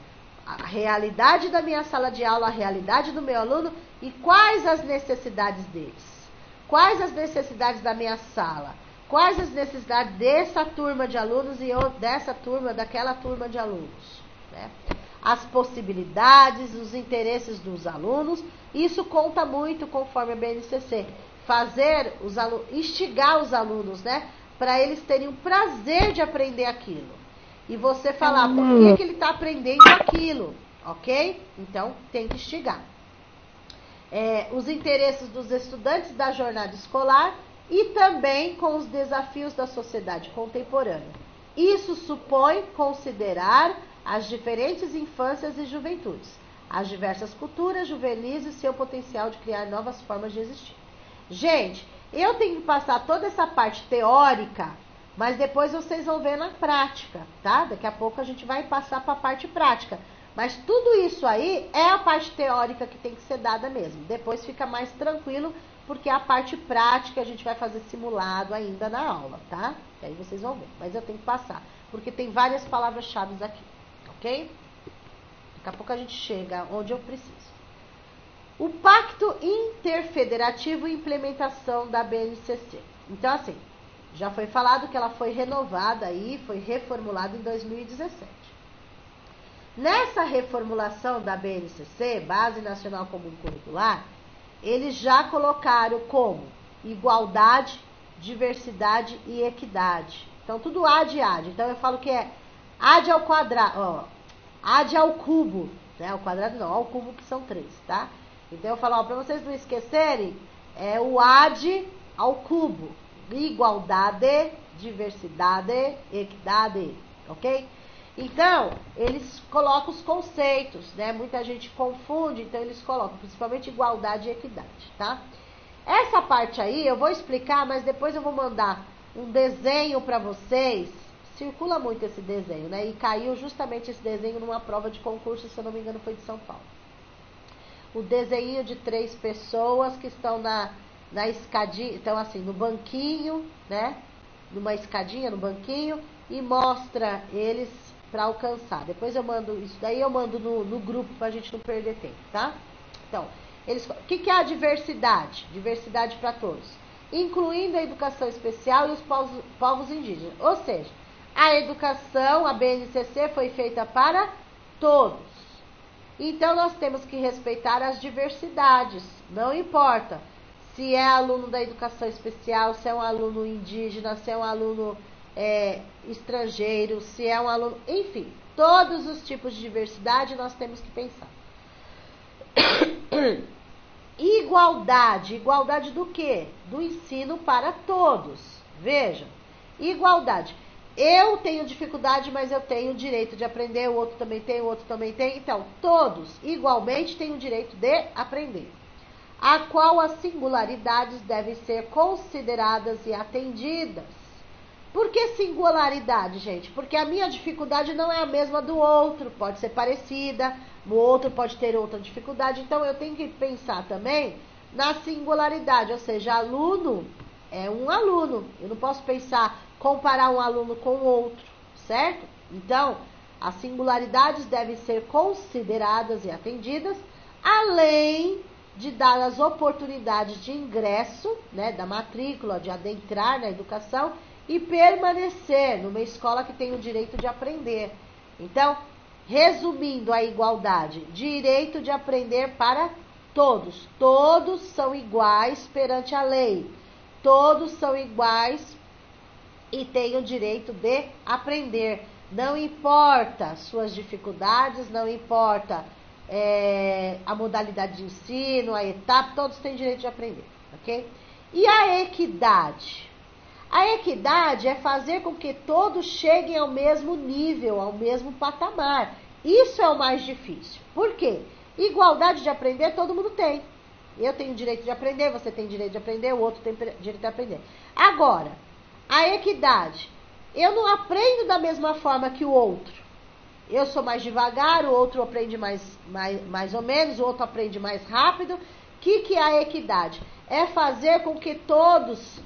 a realidade da minha sala de aula, a realidade do meu aluno e quais as necessidades deles. Quais as necessidades da minha sala? Quais as necessidades dessa turma de alunos e dessa turma, daquela turma de alunos? Né? As possibilidades, os interesses dos alunos isso conta muito conforme a BNCC. Fazer os alunos, instigar os alunos, né? Para eles terem o prazer de aprender aquilo. E você falar por que, que ele está aprendendo aquilo, ok? Então, tem que instigar. É, os interesses dos estudantes da jornada escolar e também com os desafios da sociedade contemporânea. Isso supõe considerar as diferentes infâncias e juventudes as diversas culturas juvenis e seu potencial de criar novas formas de existir. Gente, eu tenho que passar toda essa parte teórica, mas depois vocês vão ver na prática, tá? Daqui a pouco a gente vai passar para a parte prática. Mas tudo isso aí é a parte teórica que tem que ser dada mesmo. Depois fica mais tranquilo, porque a parte prática a gente vai fazer simulado ainda na aula, tá? E aí vocês vão ver. Mas eu tenho que passar, porque tem várias palavras-chave aqui, ok? Daqui a pouco a gente chega onde eu preciso. O Pacto Interfederativo e Implementação da BNCC. Então, assim, já foi falado que ela foi renovada aí, foi reformulada em 2017. Nessa reformulação da BNCC, Base Nacional Comum Curricular, eles já colocaram como igualdade, diversidade e equidade. Então, tudo AD e AD. Então, eu falo que é AD ao quadrado, ó, ao cubo, né? Ao quadrado não, ao cubo que são três, tá? Então, eu falo, ó, para vocês não esquecerem, é o AD ao cubo. Igualdade, diversidade, equidade, ok? Então, eles colocam os conceitos, né? Muita gente confunde, então eles colocam principalmente igualdade e equidade, tá? Essa parte aí eu vou explicar, mas depois eu vou mandar um desenho para vocês. Circula muito esse desenho, né? E caiu justamente esse desenho numa prova de concurso, se eu não me engano, foi de São Paulo. O desenho de três pessoas que estão na, na escadinha, então assim, no banquinho, né? Numa escadinha, no banquinho, e mostra eles para alcançar. Depois eu mando isso daí, eu mando no, no grupo para a gente não perder tempo, tá? Então, eles, o que, que é a diversidade? Diversidade para todos, incluindo a educação especial e os povos, povos indígenas. Ou seja, a educação, a BNCC foi feita para todos. Então nós temos que respeitar as diversidades, não importa se é aluno da educação especial, se é um aluno indígena, se é um aluno é, estrangeiro, se é um aluno, enfim, todos os tipos de diversidade nós temos que pensar. Igualdade, igualdade do quê? Do ensino para todos. Veja, igualdade. Eu tenho dificuldade, mas eu tenho o direito de aprender, o outro também tem, o outro também tem. Então, todos igualmente têm o direito de aprender. A qual as singularidades devem ser consideradas e atendidas por que singularidade, gente? Porque a minha dificuldade não é a mesma do outro, pode ser parecida, o outro pode ter outra dificuldade, então eu tenho que pensar também na singularidade, ou seja, aluno é um aluno. Eu não posso pensar comparar um aluno com o outro, certo? Então, as singularidades devem ser consideradas e atendidas, além de dar as oportunidades de ingresso, né, da matrícula, de adentrar na educação e permanecer numa escola que tem o direito de aprender. Então, resumindo a igualdade, direito de aprender para todos. Todos são iguais perante a lei. Todos são iguais e têm o direito de aprender. Não importa suas dificuldades, não importa é, a modalidade de ensino, a etapa, todos têm direito de aprender, ok? E a equidade? A equidade é fazer com que todos cheguem ao mesmo nível, ao mesmo patamar. Isso é o mais difícil. Por quê? Igualdade de aprender todo mundo tem. Eu tenho direito de aprender, você tem direito de aprender, o outro tem direito de aprender. Agora, a equidade. Eu não aprendo da mesma forma que o outro. Eu sou mais devagar, o outro aprende mais, mais, mais ou menos, o outro aprende mais rápido. O que, que é a equidade? É fazer com que todos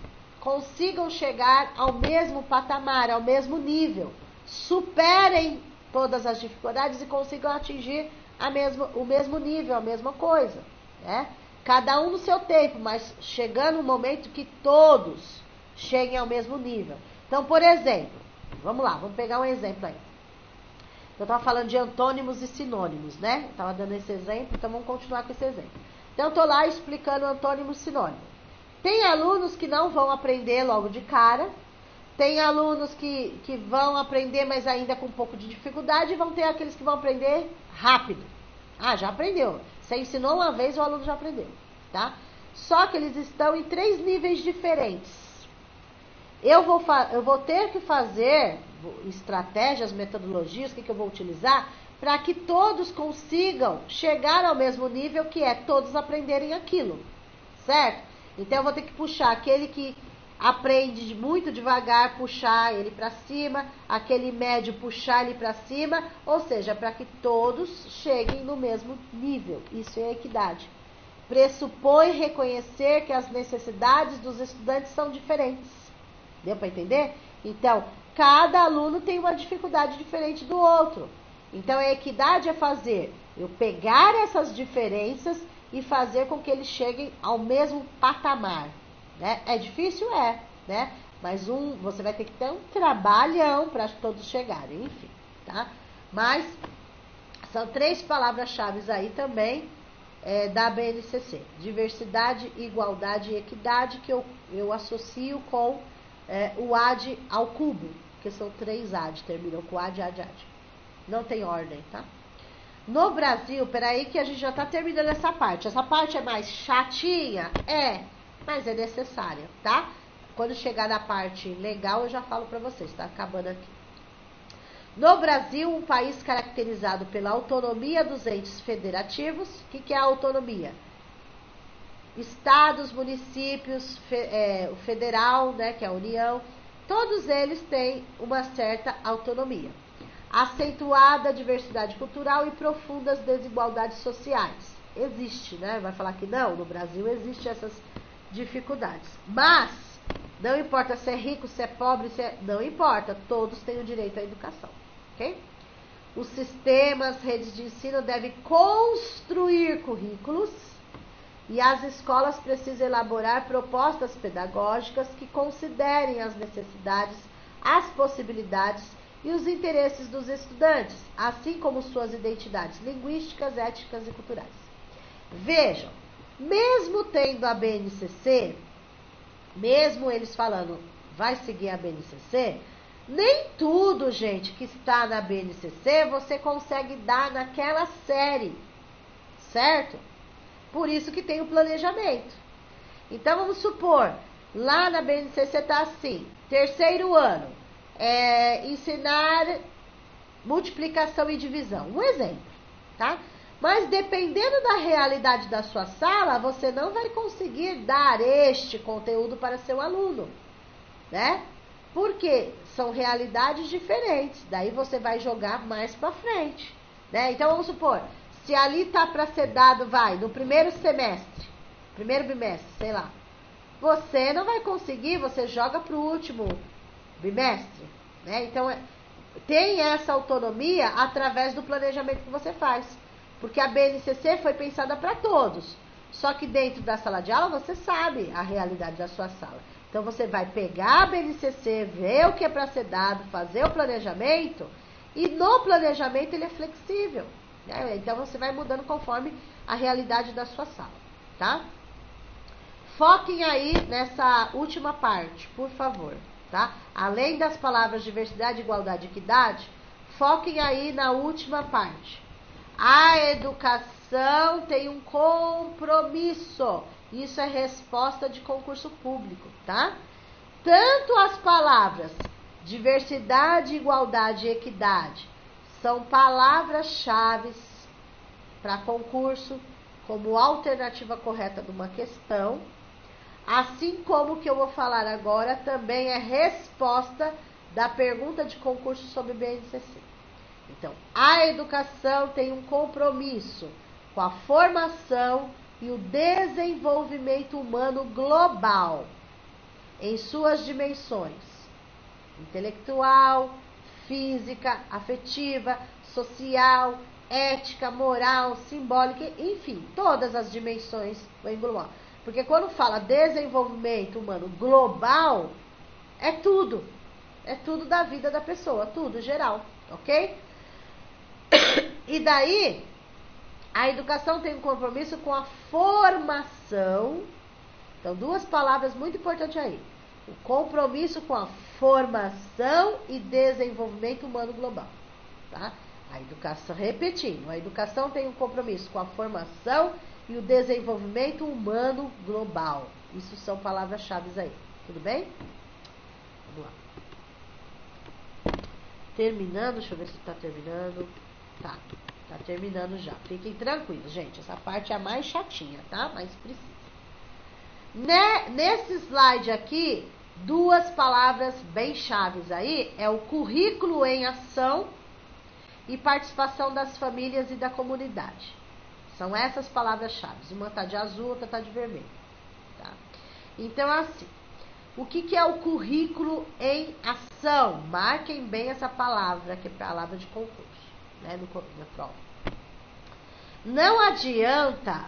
consigam chegar ao mesmo patamar, ao mesmo nível, superem todas as dificuldades e consigam atingir a mesma, o mesmo nível, a mesma coisa. Né? Cada um no seu tempo, mas chegando um momento que todos cheguem ao mesmo nível. Então, por exemplo, vamos lá, vamos pegar um exemplo aí. Eu estava falando de antônimos e sinônimos, né? Estava dando esse exemplo, então vamos continuar com esse exemplo. Então, eu estou lá explicando antônimos e sinônimos. Tem alunos que não vão aprender logo de cara, tem alunos que, que vão aprender, mas ainda com um pouco de dificuldade, e vão ter aqueles que vão aprender rápido. Ah, já aprendeu. Você ensinou uma vez, o aluno já aprendeu, tá? Só que eles estão em três níveis diferentes. Eu vou, eu vou ter que fazer estratégias, metodologias, o que, que eu vou utilizar, para que todos consigam chegar ao mesmo nível, que é todos aprenderem aquilo, certo? Então eu vou ter que puxar aquele que aprende muito devagar, puxar ele para cima, aquele médio puxar ele para cima, ou seja, para que todos cheguem no mesmo nível. Isso é equidade. Pressupõe reconhecer que as necessidades dos estudantes são diferentes. Deu para entender? Então, cada aluno tem uma dificuldade diferente do outro. Então, a equidade é fazer eu pegar essas diferenças e fazer com que eles cheguem ao mesmo patamar. Né? É difícil? É, né? Mas um, você vai ter que ter um trabalhão para todos chegarem, enfim, tá? Mas são três palavras-chave aí também é, da BNCC: diversidade, igualdade e equidade, que eu, eu associo com é, o AD ao cubo, que são três AD, terminam com AD, AD, AD. Não tem ordem, tá? No Brasil, peraí que a gente já está terminando essa parte. Essa parte é mais chatinha? É, mas é necessária, tá? Quando chegar na parte legal, eu já falo para vocês, tá acabando aqui. No Brasil, um país caracterizado pela autonomia dos entes federativos. O que, que é a autonomia? Estados, municípios, fe, é, o federal, né, que é a União, todos eles têm uma certa autonomia acentuada diversidade cultural e profundas desigualdades sociais. Existe, né? Vai falar que não, no Brasil existe essas dificuldades. Mas não importa se é rico, se é pobre, se é... não importa, todos têm o direito à educação, ok? Os sistemas, redes de ensino devem construir currículos e as escolas precisam elaborar propostas pedagógicas que considerem as necessidades, as possibilidades e os interesses dos estudantes, assim como suas identidades linguísticas, éticas e culturais. Vejam, mesmo tendo a BNCC, mesmo eles falando vai seguir a BNCC, nem tudo, gente, que está na BNCC você consegue dar naquela série, certo? Por isso que tem o planejamento. Então vamos supor, lá na BNCC está assim, terceiro ano, é, ensinar multiplicação e divisão. Um exemplo, tá? Mas dependendo da realidade da sua sala, você não vai conseguir dar este conteúdo para seu aluno, né? Porque são realidades diferentes. Daí você vai jogar mais para frente, né? Então vamos supor, se ali tá para ser dado, vai, no primeiro semestre, primeiro bimestre, sei lá. Você não vai conseguir, você joga para o último bimestre. Né? Então, é, tem essa autonomia através do planejamento que você faz. Porque a BNCC foi pensada para todos. Só que dentro da sala de aula você sabe a realidade da sua sala. Então você vai pegar a BNCC, ver o que é para ser dado, fazer o planejamento. E no planejamento ele é flexível. Né? Então você vai mudando conforme a realidade da sua sala. Tá? Foquem aí nessa última parte, por favor tá? Além das palavras diversidade, igualdade e equidade, foquem aí na última parte. A educação tem um compromisso. Isso é resposta de concurso público, tá? Tanto as palavras diversidade, igualdade e equidade são palavras-chave para concurso como alternativa correta de uma questão Assim como o que eu vou falar agora também é resposta da pergunta de concurso sobre BNCC. Então, a educação tem um compromisso com a formação e o desenvolvimento humano global em suas dimensões intelectual, física, afetiva, social, ética, moral, simbólica, enfim, todas as dimensões vão englobar. Porque quando fala desenvolvimento humano global, é tudo. É tudo da vida da pessoa, tudo geral, ok? E daí, a educação tem um compromisso com a formação. Então, duas palavras muito importantes aí. O compromisso com a formação e desenvolvimento humano global. Tá? A educação, repetindo, a educação tem um compromisso com a formação o desenvolvimento humano global. Isso são palavras-chave aí. Tudo bem? Vamos lá. Terminando, deixa eu ver se está terminando. Tá, tá terminando já. Fiquem tranquilos, gente. Essa parte é a mais chatinha, tá? Mas precisa. Nesse slide aqui, duas palavras bem chaves aí é o currículo em ação e participação das famílias e da comunidade. São essas palavras-chave. Uma está de azul, outra está de vermelho. Tá? Então, assim, o que, que é o currículo em ação? Marquem bem essa palavra, que é palavra de concurso, né, no, na prova. Não adianta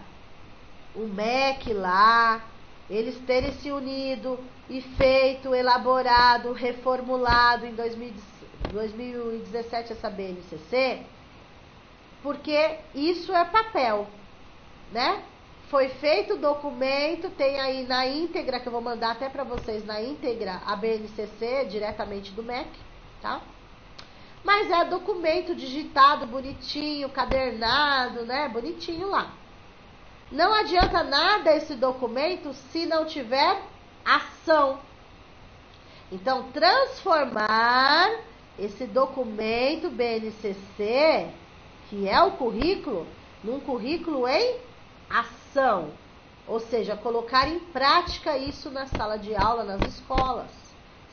o MEC lá, eles terem se unido e feito, elaborado, reformulado em 2017 essa BNCC, porque isso é papel, né? Foi feito o documento, tem aí na íntegra, que eu vou mandar até para vocês na íntegra, a BNCC, diretamente do MEC, tá? Mas é documento digitado, bonitinho, cadernado, né? Bonitinho lá. Não adianta nada esse documento se não tiver ação. Então, transformar esse documento BNCC, que é o currículo, num currículo em ação. Ou seja, colocar em prática isso na sala de aula, nas escolas.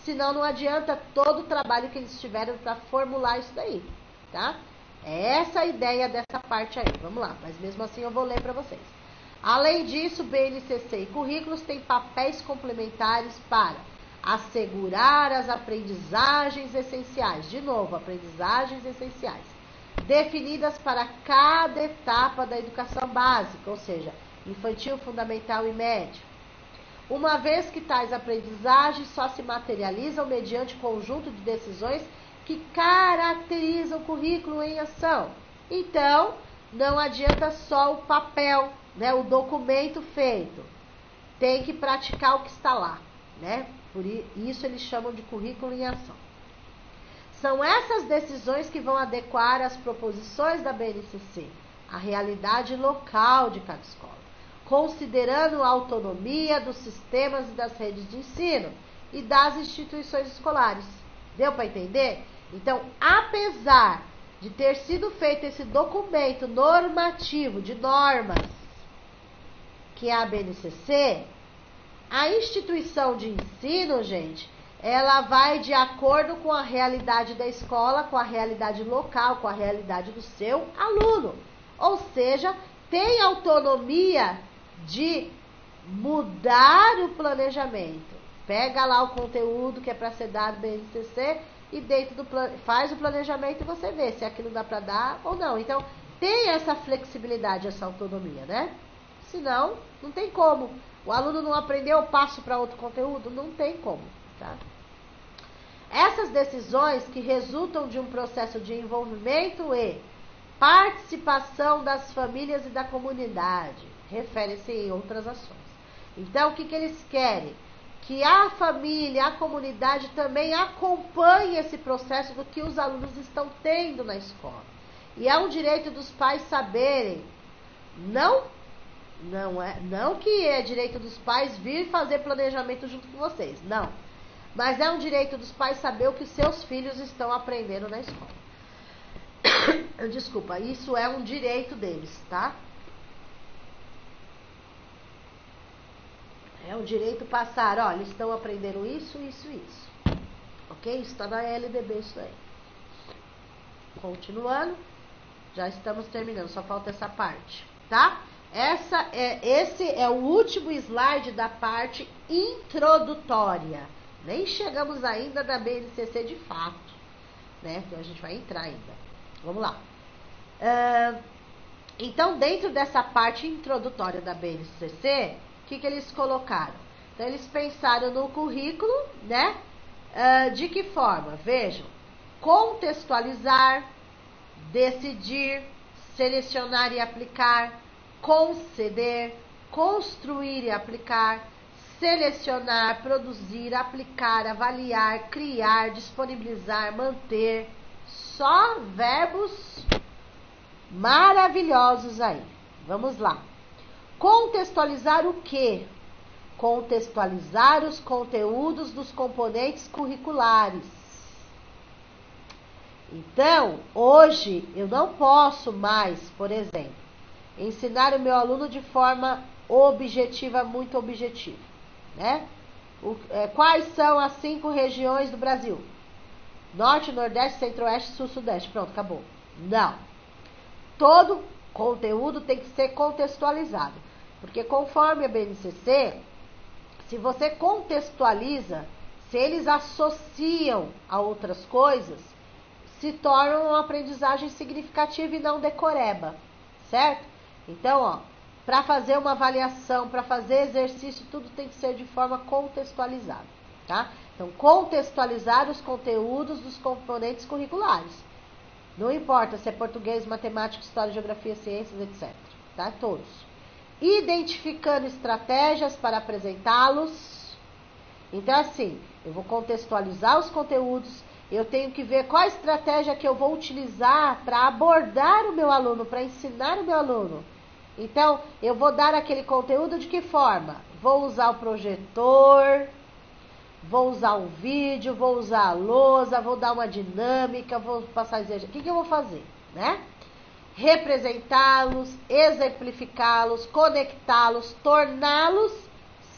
Senão não adianta todo o trabalho que eles tiveram para formular isso daí, tá? É essa a ideia dessa parte aí. Vamos lá, mas mesmo assim eu vou ler para vocês. Além disso, BNCC e currículos têm papéis complementares para assegurar as aprendizagens essenciais. De novo, aprendizagens essenciais. Definidas para cada etapa da educação básica, ou seja, infantil, fundamental e médio. Uma vez que tais aprendizagens só se materializam mediante conjunto de decisões que caracterizam o currículo em ação. Então, não adianta só o papel, né, o documento feito. Tem que praticar o que está lá, né? Por isso eles chamam de currículo em ação. São essas decisões que vão adequar as proposições da BNCC à realidade local de cada escola, considerando a autonomia dos sistemas e das redes de ensino e das instituições escolares. Deu para entender? Então, apesar de ter sido feito esse documento normativo de normas que é a BNCC, a instituição de ensino, gente, ela vai de acordo com a realidade da escola, com a realidade local, com a realidade do seu aluno. Ou seja, tem autonomia de mudar o planejamento. Pega lá o conteúdo que é para ser dado BNCC e dentro do faz o planejamento e você vê se aquilo dá para dar ou não. Então, tem essa flexibilidade, essa autonomia, né? Senão, não tem como. O aluno não aprendeu, eu passo para outro conteúdo? Não tem como, tá? Essas decisões que resultam de um processo de envolvimento e participação das famílias e da comunidade, refere-se em outras ações. Então, o que, que eles querem? Que a família, a comunidade também acompanhe esse processo do que os alunos estão tendo na escola. E é um direito dos pais saberem, não não é, não que é direito dos pais vir fazer planejamento junto com vocês, não. Mas é um direito dos pais saber o que seus filhos estão aprendendo na escola. Desculpa, isso é um direito deles, tá? É um direito passar, olha, estão aprendendo isso, isso, isso. Ok? Está na LDB isso aí. Continuando, já estamos terminando, só falta essa parte, tá? Essa é, esse é o último slide da parte introdutória. Nem chegamos ainda da BNCC de fato, né? Então a gente vai entrar ainda. Vamos lá. Uh, então, dentro dessa parte introdutória da BNCC, o que, que eles colocaram? Então, eles pensaram no currículo, né? Uh, de que forma? Vejam, contextualizar, decidir, selecionar e aplicar, conceder, construir e aplicar, selecionar, produzir, aplicar, avaliar, criar, disponibilizar, manter. Só verbos maravilhosos aí. Vamos lá. Contextualizar o quê? Contextualizar os conteúdos dos componentes curriculares. Então, hoje eu não posso mais, por exemplo, ensinar o meu aluno de forma objetiva, muito objetiva, né? O, é, quais são as cinco regiões do Brasil? Norte, Nordeste, Centro-Oeste, Sul, Sudeste. Pronto, acabou. Não. Todo conteúdo tem que ser contextualizado. Porque conforme a BNCC, se você contextualiza, se eles associam a outras coisas, se torna uma aprendizagem significativa e não decoreba, certo? Então, ó, para fazer uma avaliação, para fazer exercício, tudo tem que ser de forma contextualizada, tá? Então, contextualizar os conteúdos dos componentes curriculares. Não importa se é português, matemática, história, geografia, ciências, etc. Tá? Todos. Identificando estratégias para apresentá-los. Então, assim, eu vou contextualizar os conteúdos, eu tenho que ver qual estratégia que eu vou utilizar para abordar o meu aluno, para ensinar o meu aluno. Então, eu vou dar aquele conteúdo de que forma? Vou usar o projetor, vou usar um vídeo, vou usar a lousa, vou dar uma dinâmica, vou passar exercício. O que, que eu vou fazer? Né? Representá-los, exemplificá-los, conectá-los, torná-los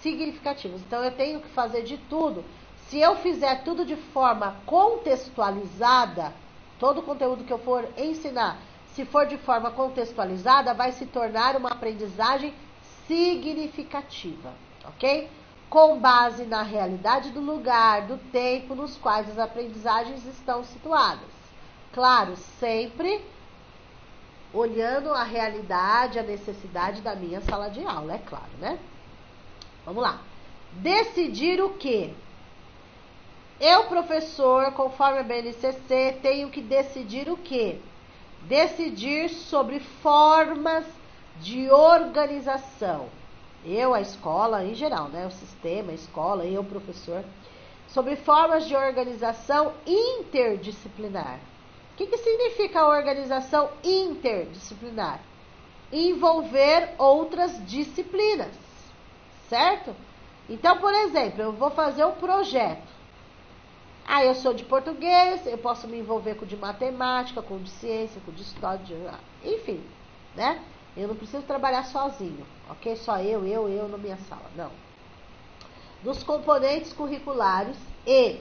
significativos. Então, eu tenho que fazer de tudo. Se eu fizer tudo de forma contextualizada, todo o conteúdo que eu for ensinar se for de forma contextualizada, vai se tornar uma aprendizagem significativa, ok? Com base na realidade do lugar, do tempo nos quais as aprendizagens estão situadas. Claro, sempre olhando a realidade, a necessidade da minha sala de aula, é claro, né? Vamos lá. Decidir o que? Eu, professor, conforme a BNCC, tenho que decidir o que? Decidir sobre formas de organização. Eu, a escola em geral, né? O sistema, a escola, eu, professor, sobre formas de organização interdisciplinar. O que, que significa organização interdisciplinar? Envolver outras disciplinas, certo? Então, por exemplo, eu vou fazer um projeto. Ah, eu sou de português, eu posso me envolver com de matemática, com de ciência, com de história, de... enfim, né? Eu não preciso trabalhar sozinho, ok? Só eu, eu, eu na minha sala, não. Dos componentes curriculares e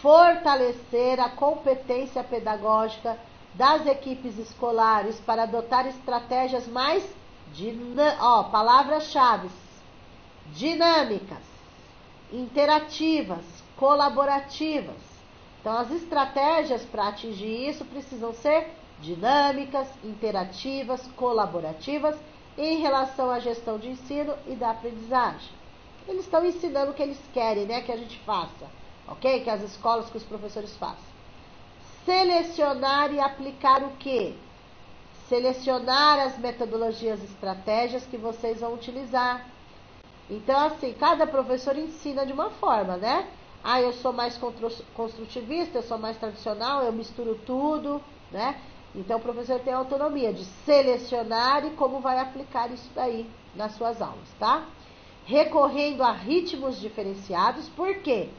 fortalecer a competência pedagógica das equipes escolares para adotar estratégias mais ó, palavras-chave, dinâmicas, interativas, colaborativas, então, as estratégias para atingir isso precisam ser dinâmicas, interativas, colaborativas em relação à gestão de ensino e da aprendizagem. Eles estão ensinando o que eles querem, né, que a gente faça, ok? Que as escolas, que os professores façam. Selecionar e aplicar o quê? Selecionar as metodologias, estratégias que vocês vão utilizar. Então, assim, cada professor ensina de uma forma, né? Ah, eu sou mais construtivista, eu sou mais tradicional, eu misturo tudo, né? Então o professor tem autonomia de selecionar e como vai aplicar isso daí nas suas aulas, tá? Recorrendo a ritmos diferenciados, por quê?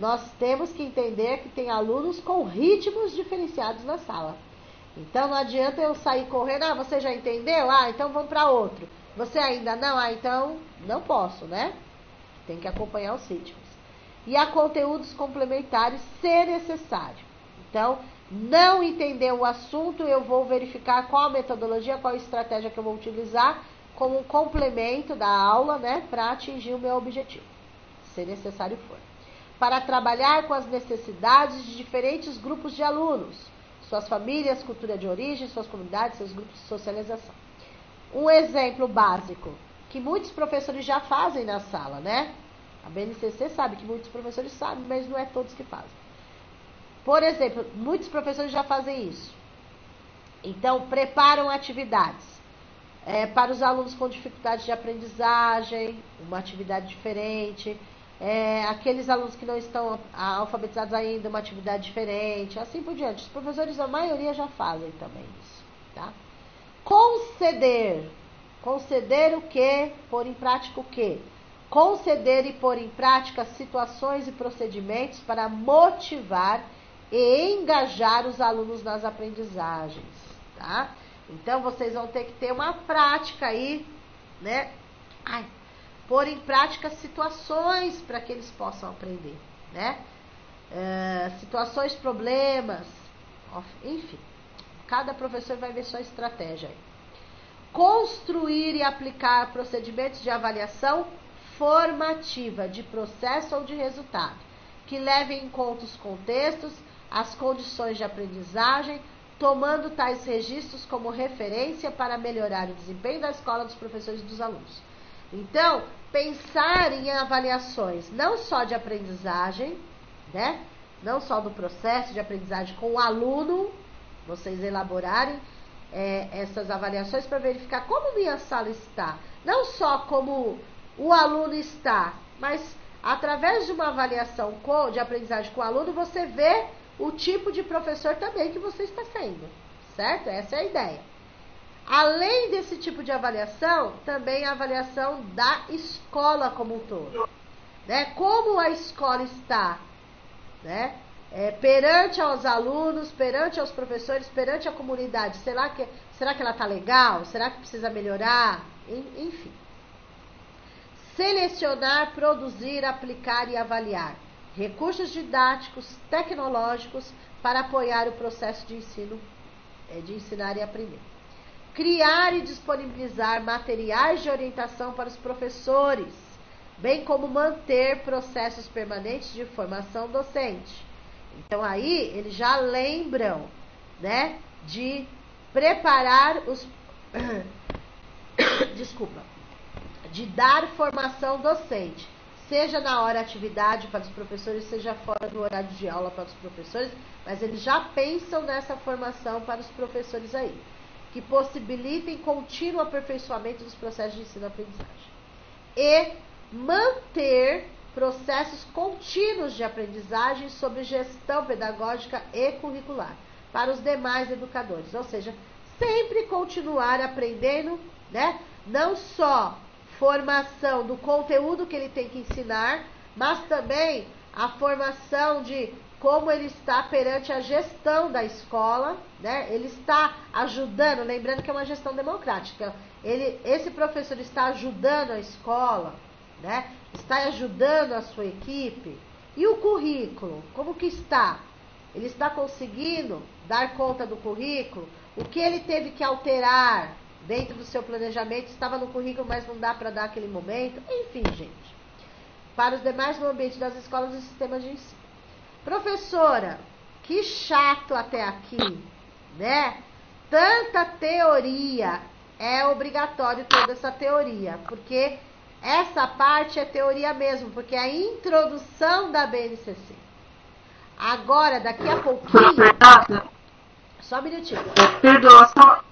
Nós temos que entender que tem alunos com ritmos diferenciados na sala. Então não adianta eu sair correndo, ah, você já entendeu? Ah, então vamos para outro. Você ainda não? Ah, então não posso, né? Tem que acompanhar os ritmos e a conteúdos complementares se necessário. Então, não entender o assunto, eu vou verificar qual a metodologia, qual a estratégia que eu vou utilizar como um complemento da aula, né, para atingir o meu objetivo, se necessário for. Para trabalhar com as necessidades de diferentes grupos de alunos, suas famílias, cultura de origem, suas comunidades, seus grupos de socialização. Um exemplo básico que muitos professores já fazem na sala, né? A BNCC sabe que muitos professores sabem, mas não é todos que fazem. Por exemplo, muitos professores já fazem isso. Então, preparam atividades é, para os alunos com dificuldade de aprendizagem, uma atividade diferente. É, aqueles alunos que não estão alfabetizados ainda, uma atividade diferente, assim por diante. Os professores, a maioria, já fazem também isso. Tá? Conceder. Conceder o que? Pôr em prática o que? Conceder e pôr em prática situações e procedimentos para motivar e engajar os alunos nas aprendizagens, tá? Então vocês vão ter que ter uma prática aí, né? Ai, pôr em prática situações para que eles possam aprender, né? Uh, situações, problemas, enfim. Cada professor vai ver sua estratégia aí. Construir e aplicar procedimentos de avaliação formativa de processo ou de resultado, que leve em conta os contextos, as condições de aprendizagem, tomando tais registros como referência para melhorar o desempenho da escola, dos professores e dos alunos. Então, pensar em avaliações não só de aprendizagem, né? Não só do processo de aprendizagem com o aluno, vocês elaborarem é, essas avaliações para verificar como minha sala está. Não só como o aluno está, mas através de uma avaliação de aprendizagem com o aluno, você vê o tipo de professor também que você está sendo, certo? Essa é a ideia. Além desse tipo de avaliação, também a avaliação da escola como um todo. Né? Como a escola está, né? É, perante aos alunos, perante aos professores, perante a comunidade. Será que, será que ela está legal? Será que precisa melhorar? Enfim. Selecionar, produzir, aplicar e avaliar recursos didáticos, tecnológicos para apoiar o processo de ensino, é, de ensinar e aprender. Criar e disponibilizar materiais de orientação para os professores, bem como manter processos permanentes de formação docente. Então aí eles já lembram, né, de preparar os desculpa, de dar formação docente seja na hora atividade para os professores, seja fora do horário de aula para os professores, mas eles já pensam nessa formação para os professores aí, que possibilitem contínuo aperfeiçoamento dos processos de ensino-aprendizagem. E manter processos contínuos de aprendizagem sobre gestão pedagógica e curricular para os demais educadores, ou seja, sempre continuar aprendendo, né? Não só formação do conteúdo que ele tem que ensinar, mas também a formação de como ele está perante a gestão da escola, né? Ele está ajudando, lembrando que é uma gestão democrática. Ele, esse professor está ajudando a escola, né? Está ajudando a sua equipe. E o currículo, como que está? Ele está conseguindo dar conta do currículo? O que ele teve que alterar? Dentro do seu planejamento, estava no currículo, mas não dá para dar aquele momento. Enfim, gente. Para os demais no ambiente das escolas e sistemas de ensino. Professora, que chato até aqui, né? Tanta teoria. É obrigatório toda essa teoria, porque essa parte é teoria mesmo, porque é a introdução da BNCC. Agora, daqui a pouquinho. Só um minutinho. Perdoa, só,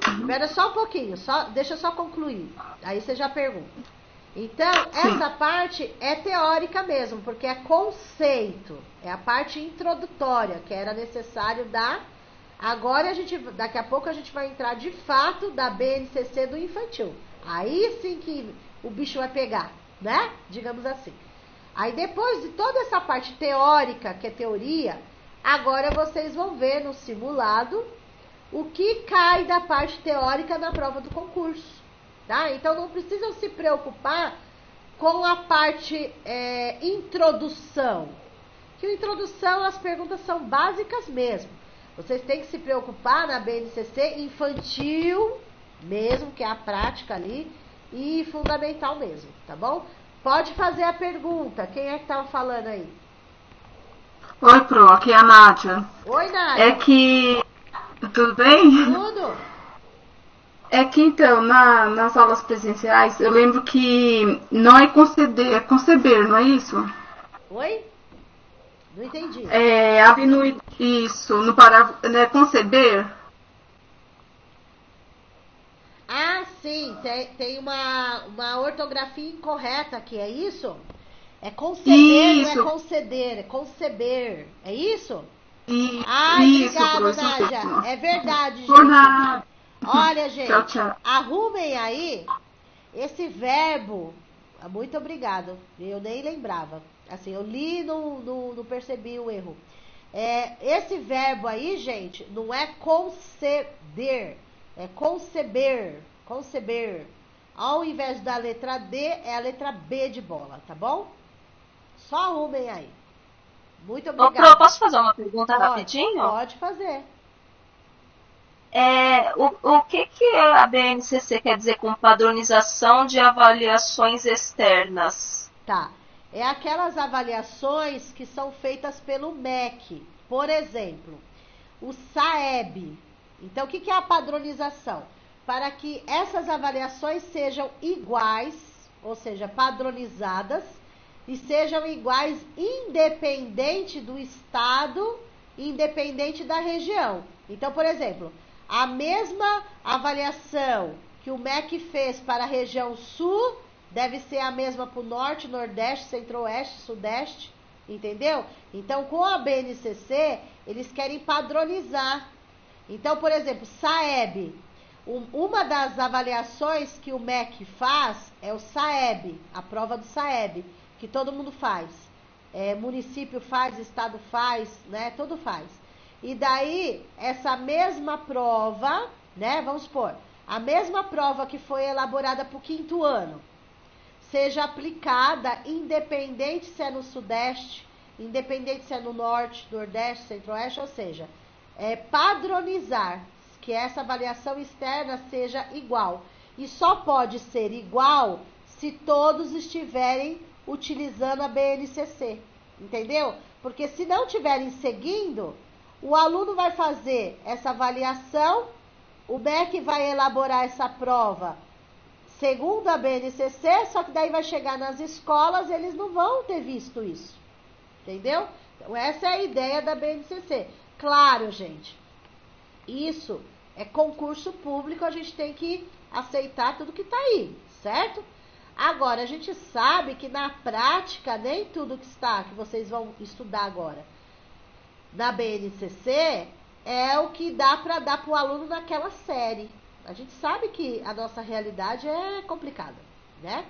Espera só um pouquinho, só, deixa eu só concluir. Aí você já pergunta. Então, essa parte é teórica mesmo, porque é conceito. É a parte introdutória que era necessário dar. Agora a gente, daqui a pouco a gente vai entrar de fato da BNCC do infantil. Aí sim que o bicho vai pegar, né? Digamos assim. Aí depois de toda essa parte teórica, que é teoria, agora vocês vão ver no simulado o que cai da parte teórica na prova do concurso. Tá? Então não precisam se preocupar com a parte é, introdução. Que a introdução, as perguntas são básicas mesmo. Vocês têm que se preocupar na BNCC infantil mesmo, que é a prática ali, e fundamental mesmo, tá bom? Pode fazer a pergunta. Quem é que estava falando aí? Oi, Pro, aqui é a Nádia. Oi, Nádia. É que tudo bem? Tudo. É que então, na, nas aulas presenciais, eu lembro que não é conceder, é conceber, não é isso? Oi? Não entendi. É, no, isso, no parágrafo, né, conceber. Ah, sim, tem, tem uma, uma ortografia incorreta aqui, é isso? É conceder, isso. não é conceder, é conceber, é isso? E, Ai, isso, obrigada, Nádia. É verdade, gente. Por nada. Olha, gente, tchau, tchau. arrumem aí esse verbo. Muito obrigado. Eu nem lembrava. Assim, eu li, não, não, não percebi o erro. É, esse verbo aí, gente, não é conceder, é conceber, conceber. Ao invés da letra D, é a letra B de bola, tá bom? Só arrumem aí. Muito obrigada. Ô, posso fazer uma pergunta pode, rapidinho? Pode fazer. É, o, o que, que a BNCC quer dizer com padronização de avaliações externas? Tá. É aquelas avaliações que são feitas pelo MEC. Por exemplo, o SAEB. Então, o que, que é a padronização? Para que essas avaliações sejam iguais, ou seja, padronizadas, e sejam iguais independente do estado, independente da região. Então, por exemplo, a mesma avaliação que o MEC fez para a região sul deve ser a mesma para o norte, nordeste, centro-oeste, sudeste, entendeu? Então, com a BNCC, eles querem padronizar. Então, por exemplo, SAEB. Um, uma das avaliações que o MEC faz é o SAEB, a prova do SAEB, que todo mundo faz. É, município faz, estado faz, né? Tudo faz. E daí, essa mesma prova, né? Vamos supor, a mesma prova que foi elaborada para o quinto ano, seja aplicada independente se é no Sudeste, independente se é no Norte, Nordeste, Centro-Oeste, ou seja, é padronizar que essa avaliação externa seja igual. E só pode ser igual se todos estiverem utilizando a BNCC, entendeu? Porque se não estiverem seguindo, o aluno vai fazer essa avaliação, o MEC vai elaborar essa prova segundo a BNCC, só que daí vai chegar nas escolas, eles não vão ter visto isso. Entendeu? Então, essa é a ideia da BNCC. Claro, gente, isso é concurso público, a gente tem que aceitar tudo que está aí, certo? Agora, a gente sabe que na prática, nem tudo que está, que vocês vão estudar agora, na BNCC, é o que dá para dar para o aluno naquela série. A gente sabe que a nossa realidade é complicada, né?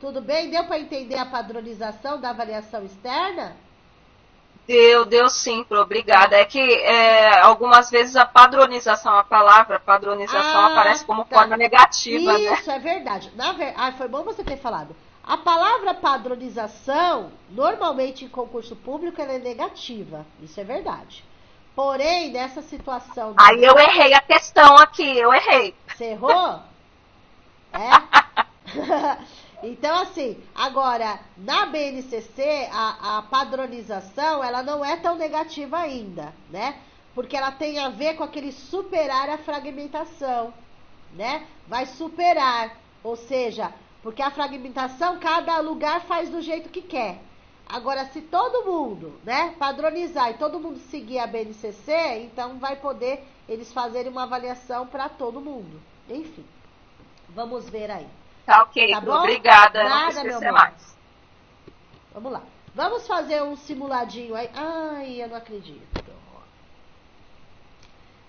Tudo bem? Deu para entender a padronização da avaliação externa? Deu, deu sim, obrigada. É que é, algumas vezes a padronização, a palavra padronização ah, aparece como tá. forma negativa, Isso, né? Isso, é verdade. Na ver... Ah, foi bom você ter falado. A palavra padronização, normalmente em concurso público, ela é negativa. Isso é verdade. Porém, nessa situação. Aí eu errei a questão aqui, eu errei. Você errou? É? então, assim, agora, na BNCC, a, a padronização, ela não é tão negativa ainda, né? Porque ela tem a ver com aquele superar a fragmentação, né? Vai superar, ou seja, porque a fragmentação, cada lugar faz do jeito que quer. Agora, se todo mundo, né, padronizar e todo mundo seguir a BNCC, então vai poder eles fazerem uma avaliação para todo mundo. Enfim, vamos ver aí. Tá ok, tá bom? obrigada. Nada, meu amor. Mais. Vamos lá. Vamos fazer um simuladinho aí. Ai, eu não acredito.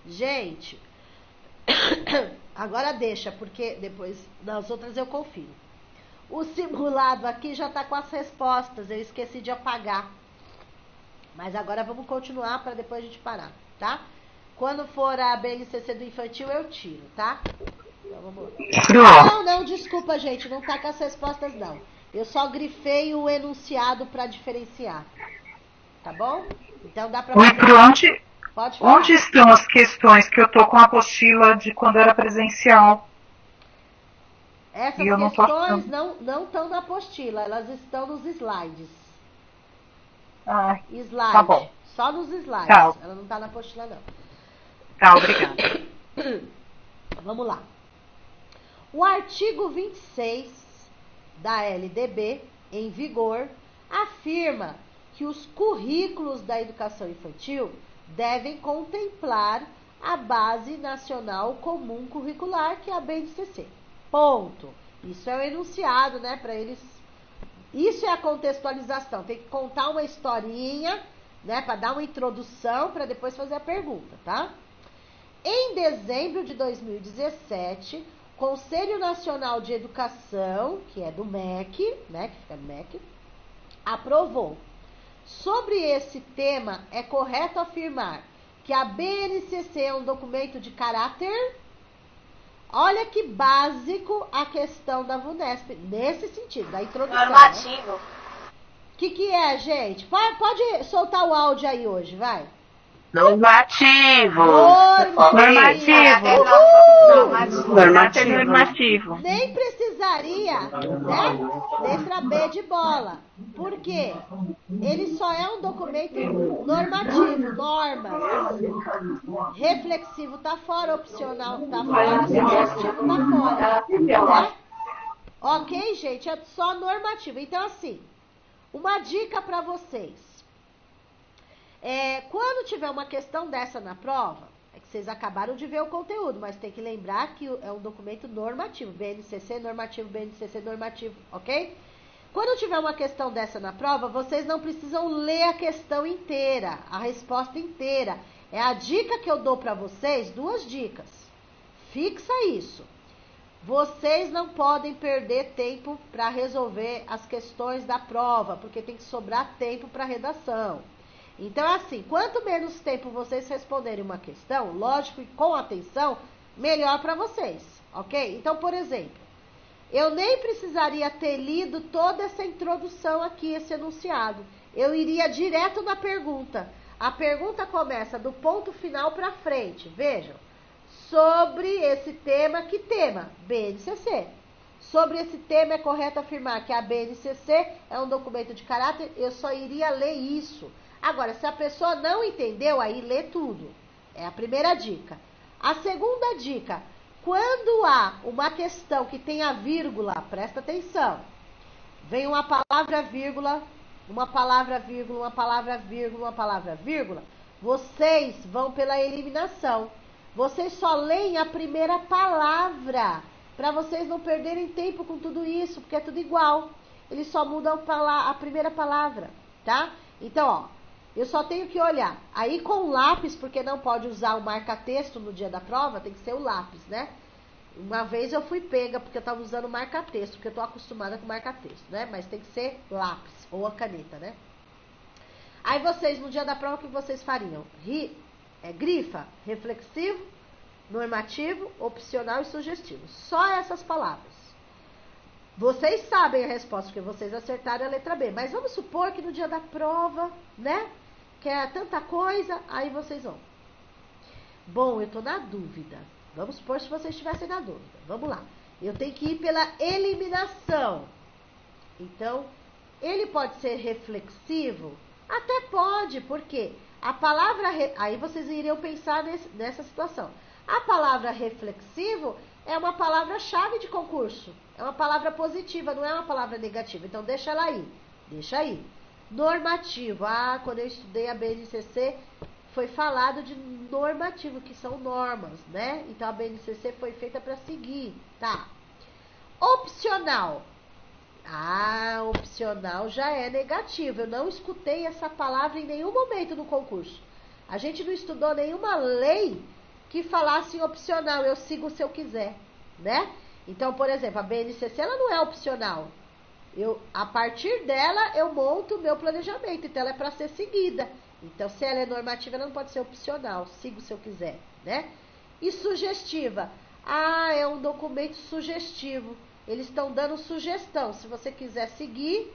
Gente, agora deixa, porque depois das outras eu confio. O simulado aqui já está com as respostas. Eu esqueci de apagar. Mas agora vamos continuar para depois a gente parar, tá? Quando for a BNCC do infantil, eu tiro, tá? Não, não, desculpa, gente. Não tá com as respostas, não. Eu só grifei o enunciado para diferenciar. Tá bom? Então dá para. Oi, onde, Pode falar. onde estão as questões que eu tô com a apostila de quando era presencial? Essas questões não, não estão na apostila, elas estão nos slides. Ah, Slide. Tá bom. Só nos slides. Tá. Ela não está na apostila, não. Tá, obrigada. Vamos lá. O artigo 26 da LDB, em vigor, afirma que os currículos da educação infantil devem contemplar a Base Nacional Comum Curricular, que é a BNCC. Ponto. Isso é o enunciado, né? Para eles. Isso é a contextualização. Tem que contar uma historinha, né? Para dar uma introdução, para depois fazer a pergunta, tá? Em dezembro de 2017, Conselho Nacional de Educação, que é do MEC, né? Que fica no MEC, aprovou. Sobre esse tema, é correto afirmar que a BNCC é um documento de caráter Olha que básico a questão da VUNESP, nesse sentido, da introdução. Né? Normativo. O né? que, que é, gente? Pode, pode soltar o áudio aí hoje, vai. Normativo. Normativo. Normativo. Normativo. Normativo. Nem precisaria, né? Letra B de bola. Por quê? Ele só é um documento normativo, normas. Reflexivo tá fora, opcional tá fora, sugestivo tá fora. Né? Ok, gente? É só normativo. Então, assim, uma dica para vocês. É, quando tiver uma questão dessa na prova, é que vocês acabaram de ver o conteúdo, mas tem que lembrar que é um documento normativo, BNCC normativo, BNCC normativo, ok? Quando tiver uma questão dessa na prova, vocês não precisam ler a questão inteira, a resposta inteira. É a dica que eu dou para vocês, duas dicas. Fixa isso. Vocês não podem perder tempo para resolver as questões da prova, porque tem que sobrar tempo para redação. Então, assim, quanto menos tempo vocês responderem uma questão, lógico e com atenção, melhor para vocês, ok? Então, por exemplo, eu nem precisaria ter lido toda essa introdução aqui, esse enunciado. Eu iria direto na pergunta. A pergunta começa do ponto final para frente. Vejam. Sobre esse tema, que tema? BNCC. Sobre esse tema, é correto afirmar que a BNCC é um documento de caráter. Eu só iria ler isso. Agora, se a pessoa não entendeu, aí lê tudo. É a primeira dica. A segunda dica, quando há uma questão que tem a vírgula, presta atenção. Vem uma palavra vírgula, uma palavra vírgula, uma palavra vírgula, uma palavra vírgula, vocês vão pela eliminação. Vocês só leem a primeira palavra, para vocês não perderem tempo com tudo isso, porque é tudo igual. Eles só mudam a primeira palavra, tá? Então, ó, eu só tenho que olhar. Aí com o lápis, porque não pode usar o marca-texto no dia da prova, tem que ser o lápis, né? Uma vez eu fui pega porque eu estava usando marca-texto, porque eu estou acostumada com marca-texto, né? Mas tem que ser lápis ou a caneta, né? Aí vocês, no dia da prova, o que vocês fariam? Ri, é, grifa, reflexivo, normativo, opcional e sugestivo. Só essas palavras. Vocês sabem a resposta, porque vocês acertaram a letra B. Mas vamos supor que no dia da prova, né? Que é tanta coisa, aí vocês vão. Bom, eu estou na dúvida. Vamos supor se vocês estivessem na dúvida. Vamos lá. Eu tenho que ir pela eliminação. Então, ele pode ser reflexivo? Até pode, porque a palavra. Aí vocês iriam pensar nesse, nessa situação. A palavra reflexivo é uma palavra-chave de concurso. É uma palavra positiva, não é uma palavra negativa. Então, deixa ela aí. Deixa aí. Normativo. Ah, quando eu estudei a BNCC, foi falado de normativo, que são normas, né? Então a BNCC foi feita para seguir, tá? Opcional. Ah, opcional já é negativo. Eu não escutei essa palavra em nenhum momento no concurso. A gente não estudou nenhuma lei que falasse opcional. Eu sigo se eu quiser, né? Então, por exemplo, a BNCC ela não é opcional. Eu, a partir dela, eu monto o meu planejamento. Então, ela é para ser seguida. Então, se ela é normativa, ela não pode ser opcional. Sigo se eu quiser, né? E sugestiva. Ah, é um documento sugestivo. Eles estão dando sugestão. Se você quiser seguir,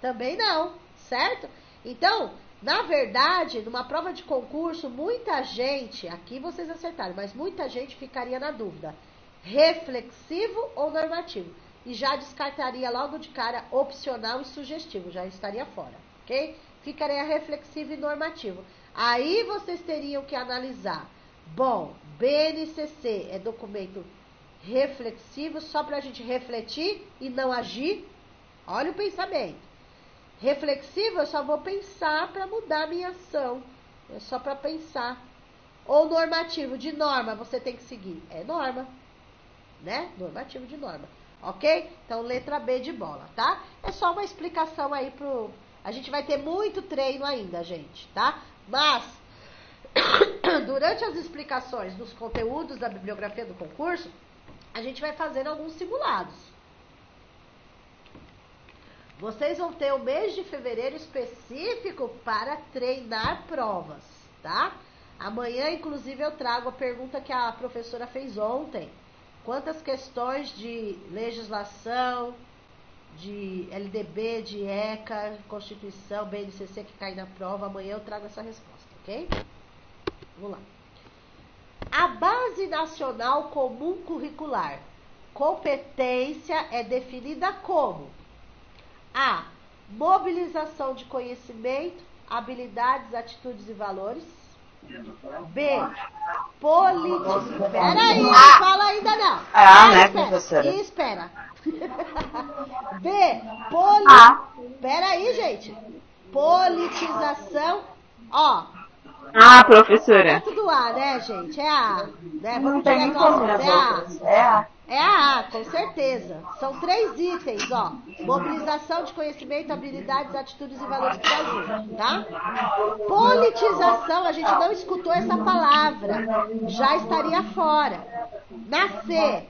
também não, certo? Então, na verdade, numa prova de concurso, muita gente, aqui vocês acertaram, mas muita gente ficaria na dúvida: reflexivo ou normativo? E já descartaria logo de cara opcional e sugestivo, já estaria fora, ok? Ficaria reflexivo e normativo. Aí vocês teriam que analisar. Bom, BNCC é documento reflexivo só para a gente refletir e não agir. Olha o pensamento. Reflexivo, eu só vou pensar para mudar minha ação. É só para pensar. Ou normativo, de norma, você tem que seguir. É norma. Né? Normativo de norma ok? Então, letra B de bola, tá? É só uma explicação aí pro... A gente vai ter muito treino ainda, gente, tá? Mas, durante as explicações dos conteúdos da bibliografia do concurso, a gente vai fazendo alguns simulados. Vocês vão ter o mês de fevereiro específico para treinar provas, tá? Amanhã, inclusive, eu trago a pergunta que a professora fez ontem Quantas questões de legislação, de LDB, de ECA, Constituição, BNCC que cai na prova, amanhã eu trago essa resposta, ok? Vamos lá. A Base Nacional Comum Curricular. Competência é definida como a mobilização de conhecimento, habilidades, atitudes e valores. B. Política. Peraí, não Ah. fala ainda não. Ah, né, espera, professora? Espera. B. Poli... Ah. Peraí, gente. Politização. Ó, Ah, professora. tudo A, né, gente? É A. Né? Não Vamos tem direto nem ao como nas É A. É a. É a A, com certeza. São três itens, ó. Mobilização de conhecimento, habilidades, atitudes e valores que ajudam, tá? Politização, a gente não escutou essa palavra. Já estaria fora. Na C,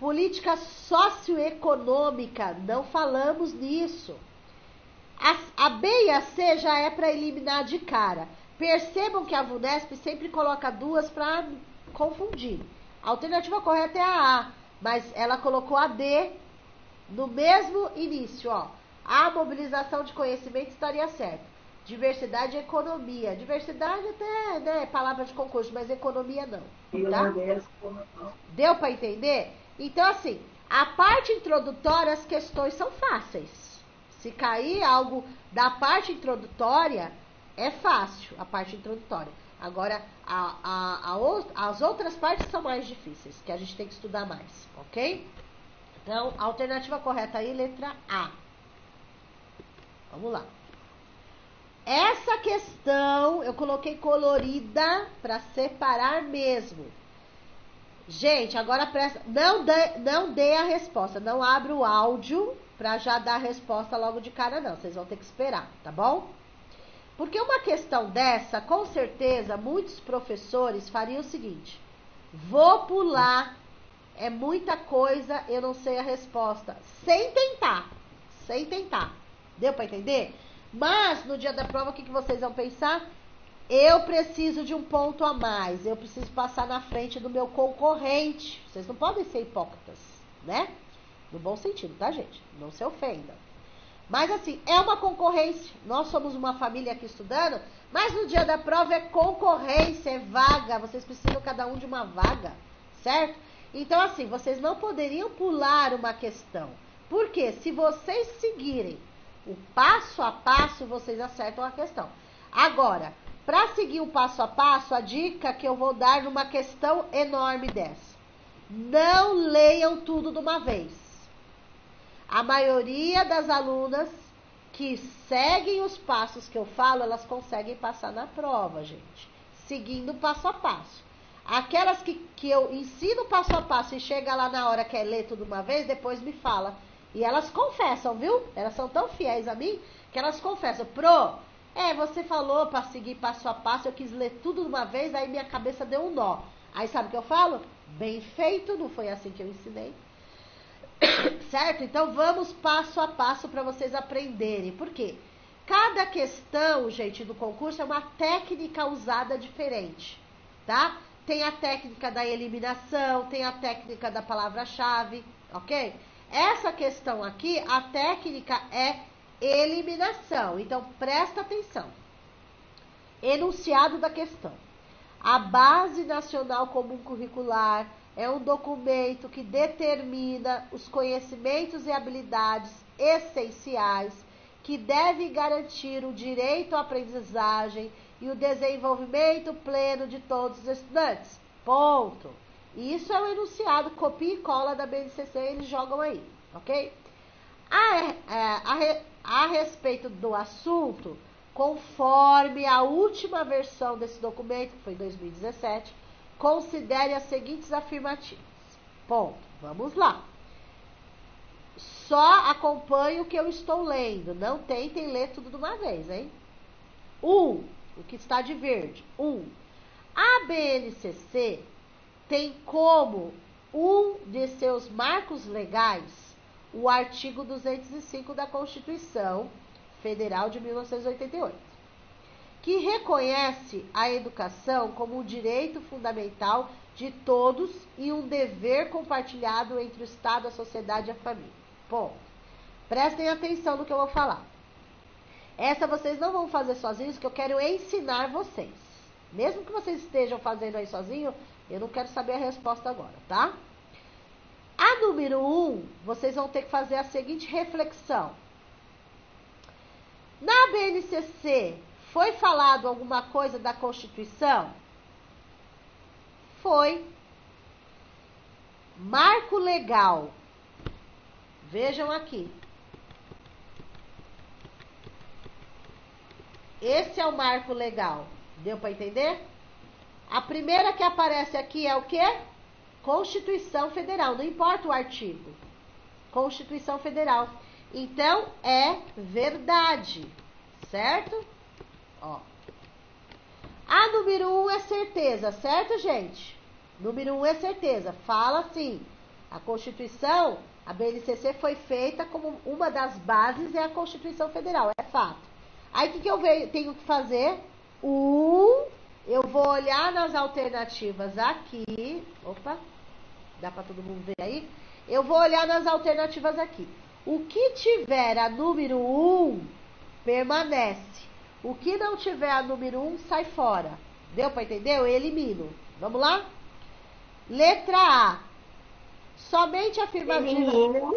política socioeconômica, não falamos nisso. A, a B e a C já é para eliminar de cara. Percebam que a VUNESP sempre coloca duas para confundir. A alternativa correta é a A, mas ela colocou a D no mesmo início, ó. A mobilização de conhecimento estaria certo. Diversidade e economia. Diversidade até né, é palavra de concurso, mas economia não. Tá? Deu para entender? Então, assim, a parte introdutória, as questões são fáceis. Se cair algo da parte introdutória, é fácil a parte introdutória. Agora, a, a, a as outras partes são mais difíceis, que a gente tem que estudar mais, ok? Então, a alternativa correta aí, letra A. Vamos lá. Essa questão eu coloquei colorida para separar mesmo. Gente, agora presta, não dê, não dê a resposta, não abra o áudio para já dar a resposta logo de cara não, vocês vão ter que esperar, tá bom? Porque uma questão dessa, com certeza, muitos professores fariam o seguinte: vou pular, é muita coisa, eu não sei a resposta, sem tentar, sem tentar. Deu para entender? Mas no dia da prova, o que, que vocês vão pensar? Eu preciso de um ponto a mais, eu preciso passar na frente do meu concorrente. Vocês não podem ser hipócritas, né? No bom sentido, tá, gente? Não se ofendam. Mas assim, é uma concorrência. Nós somos uma família aqui estudando, mas no dia da prova é concorrência, é vaga. Vocês precisam cada um de uma vaga, certo? Então, assim, vocês não poderiam pular uma questão. Porque se vocês seguirem o passo a passo, vocês acertam a questão. Agora, para seguir o passo a passo, a dica que eu vou dar numa questão enorme dessa: não leiam tudo de uma vez. A maioria das alunas que seguem os passos que eu falo, elas conseguem passar na prova, gente. Seguindo passo a passo. Aquelas que, que eu ensino passo a passo e chega lá na hora que é ler tudo uma vez, depois me fala. E elas confessam, viu? Elas são tão fiéis a mim que elas confessam. Pro, é, você falou para seguir passo a passo, eu quis ler tudo de uma vez, aí minha cabeça deu um nó. Aí sabe o que eu falo? Bem feito, não foi assim que eu ensinei. Certo? Então vamos passo a passo para vocês aprenderem. Por quê? Cada questão, gente, do concurso é uma técnica usada diferente, tá? Tem a técnica da eliminação, tem a técnica da palavra-chave, ok? Essa questão aqui, a técnica é eliminação. Então presta atenção. Enunciado da questão. A Base Nacional Comum Curricular é um documento que determina os conhecimentos e habilidades essenciais que devem garantir o direito à aprendizagem e o desenvolvimento pleno de todos os estudantes. Ponto. Isso é o enunciado, copia e cola da BNCC, eles jogam aí, ok? A, é, a, re- a respeito do assunto, conforme a última versão desse documento, que foi em 2017, considere as seguintes afirmativas. Ponto. Vamos lá. Só acompanhe o que eu estou lendo. Não tentem ler tudo de uma vez, hein? Um, o que está de verde. Um, a BNCC tem como um de seus marcos legais o artigo 205 da Constituição Federal de 1988, que reconhece a educação como um direito fundamental de todos e um dever compartilhado entre o Estado, a sociedade e a família. Ponto. Prestem atenção no que eu vou falar. Essa vocês não vão fazer sozinhos, que eu quero ensinar vocês, Mesmo que vocês estejam fazendo aí sozinho, eu não quero saber a resposta agora, tá? A número 1, um, vocês vão ter que fazer a seguinte reflexão. Na BNCC, foi falado alguma coisa da Constituição? Foi. Marco legal. Vejam aqui. Esse é o marco legal. Deu para entender? A primeira que aparece aqui é o quê? Constituição Federal, não importa o artigo. Constituição Federal. Então é verdade, certo? Ó. A número 1 um é certeza, certo, gente? Número 1 um é certeza. Fala assim: a Constituição, a BNCC foi feita como uma das bases é a Constituição Federal, é fato. Aí o que, que eu tenho que fazer? Um, eu vou olhar nas alternativas aqui. Opa, dá para todo mundo ver aí? Eu vou olhar nas alternativas aqui. O que tiver a número 1 permanece. O que não tiver a número 1 sai fora. Deu para entender? Eu elimino. Vamos lá? Letra A. Somente afirmativa.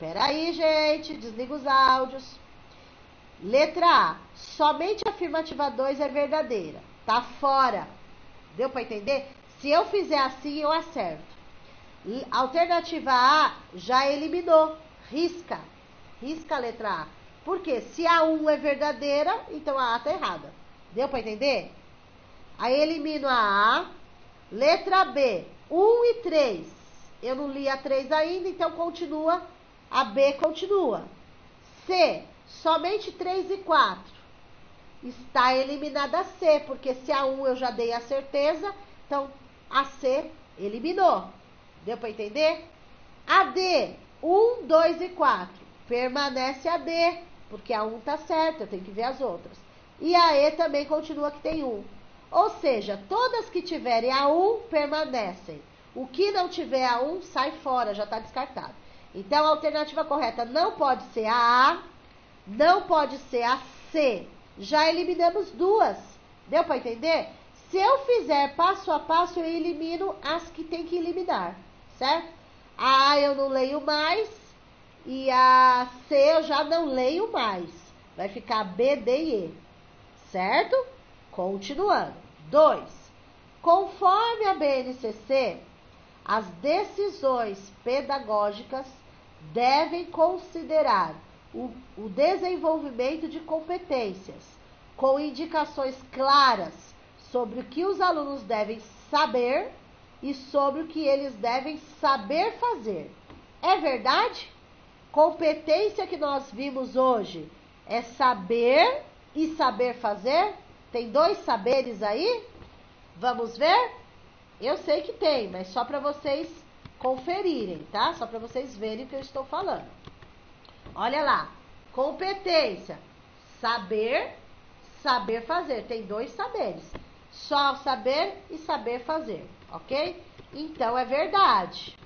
Peraí, gente. Desliga os áudios. Letra A. Somente a afirmativa 2 é verdadeira. Tá fora. Deu para entender? Se eu fizer assim, eu acerto. Alternativa A já eliminou. Risca. Risca a letra A. Porque se a 1 é verdadeira, então a A tá errada. Deu para entender? Aí elimino a A. Letra B. 1 e 3. Eu não li a 3 ainda, então continua. A B continua. C. Somente 3 e 4. Está eliminada a C, porque se a 1 eu já dei a certeza, então a C eliminou. Deu para entender? A D, 1, 2 e 4. Permanece a D, porque a 1 está certa, eu tenho que ver as outras. E a E também continua que tem 1. Ou seja, todas que tiverem a 1 permanecem. O que não tiver a 1 sai fora, já está descartado. Então a alternativa correta não pode ser a A, não pode ser a C. Já eliminamos duas. Deu para entender? Se eu fizer passo a passo, eu elimino as que tem que eliminar, certo? A A eu não leio mais e a C eu já não leio mais. Vai ficar B, D e E, certo? Continuando. 2. Conforme a BNCC, as decisões pedagógicas devem considerar o, o desenvolvimento de competências, com indicações claras sobre o que os alunos devem saber e sobre o que eles devem saber fazer. É verdade? Competência que nós vimos hoje é saber e saber fazer? Tem dois saberes aí? Vamos ver? Eu sei que tem, mas só para vocês conferirem, tá? Só para vocês verem o que eu estou falando. Olha lá. Competência. Saber, saber fazer. Tem dois saberes. Só saber e saber fazer, ok? Então é verdade.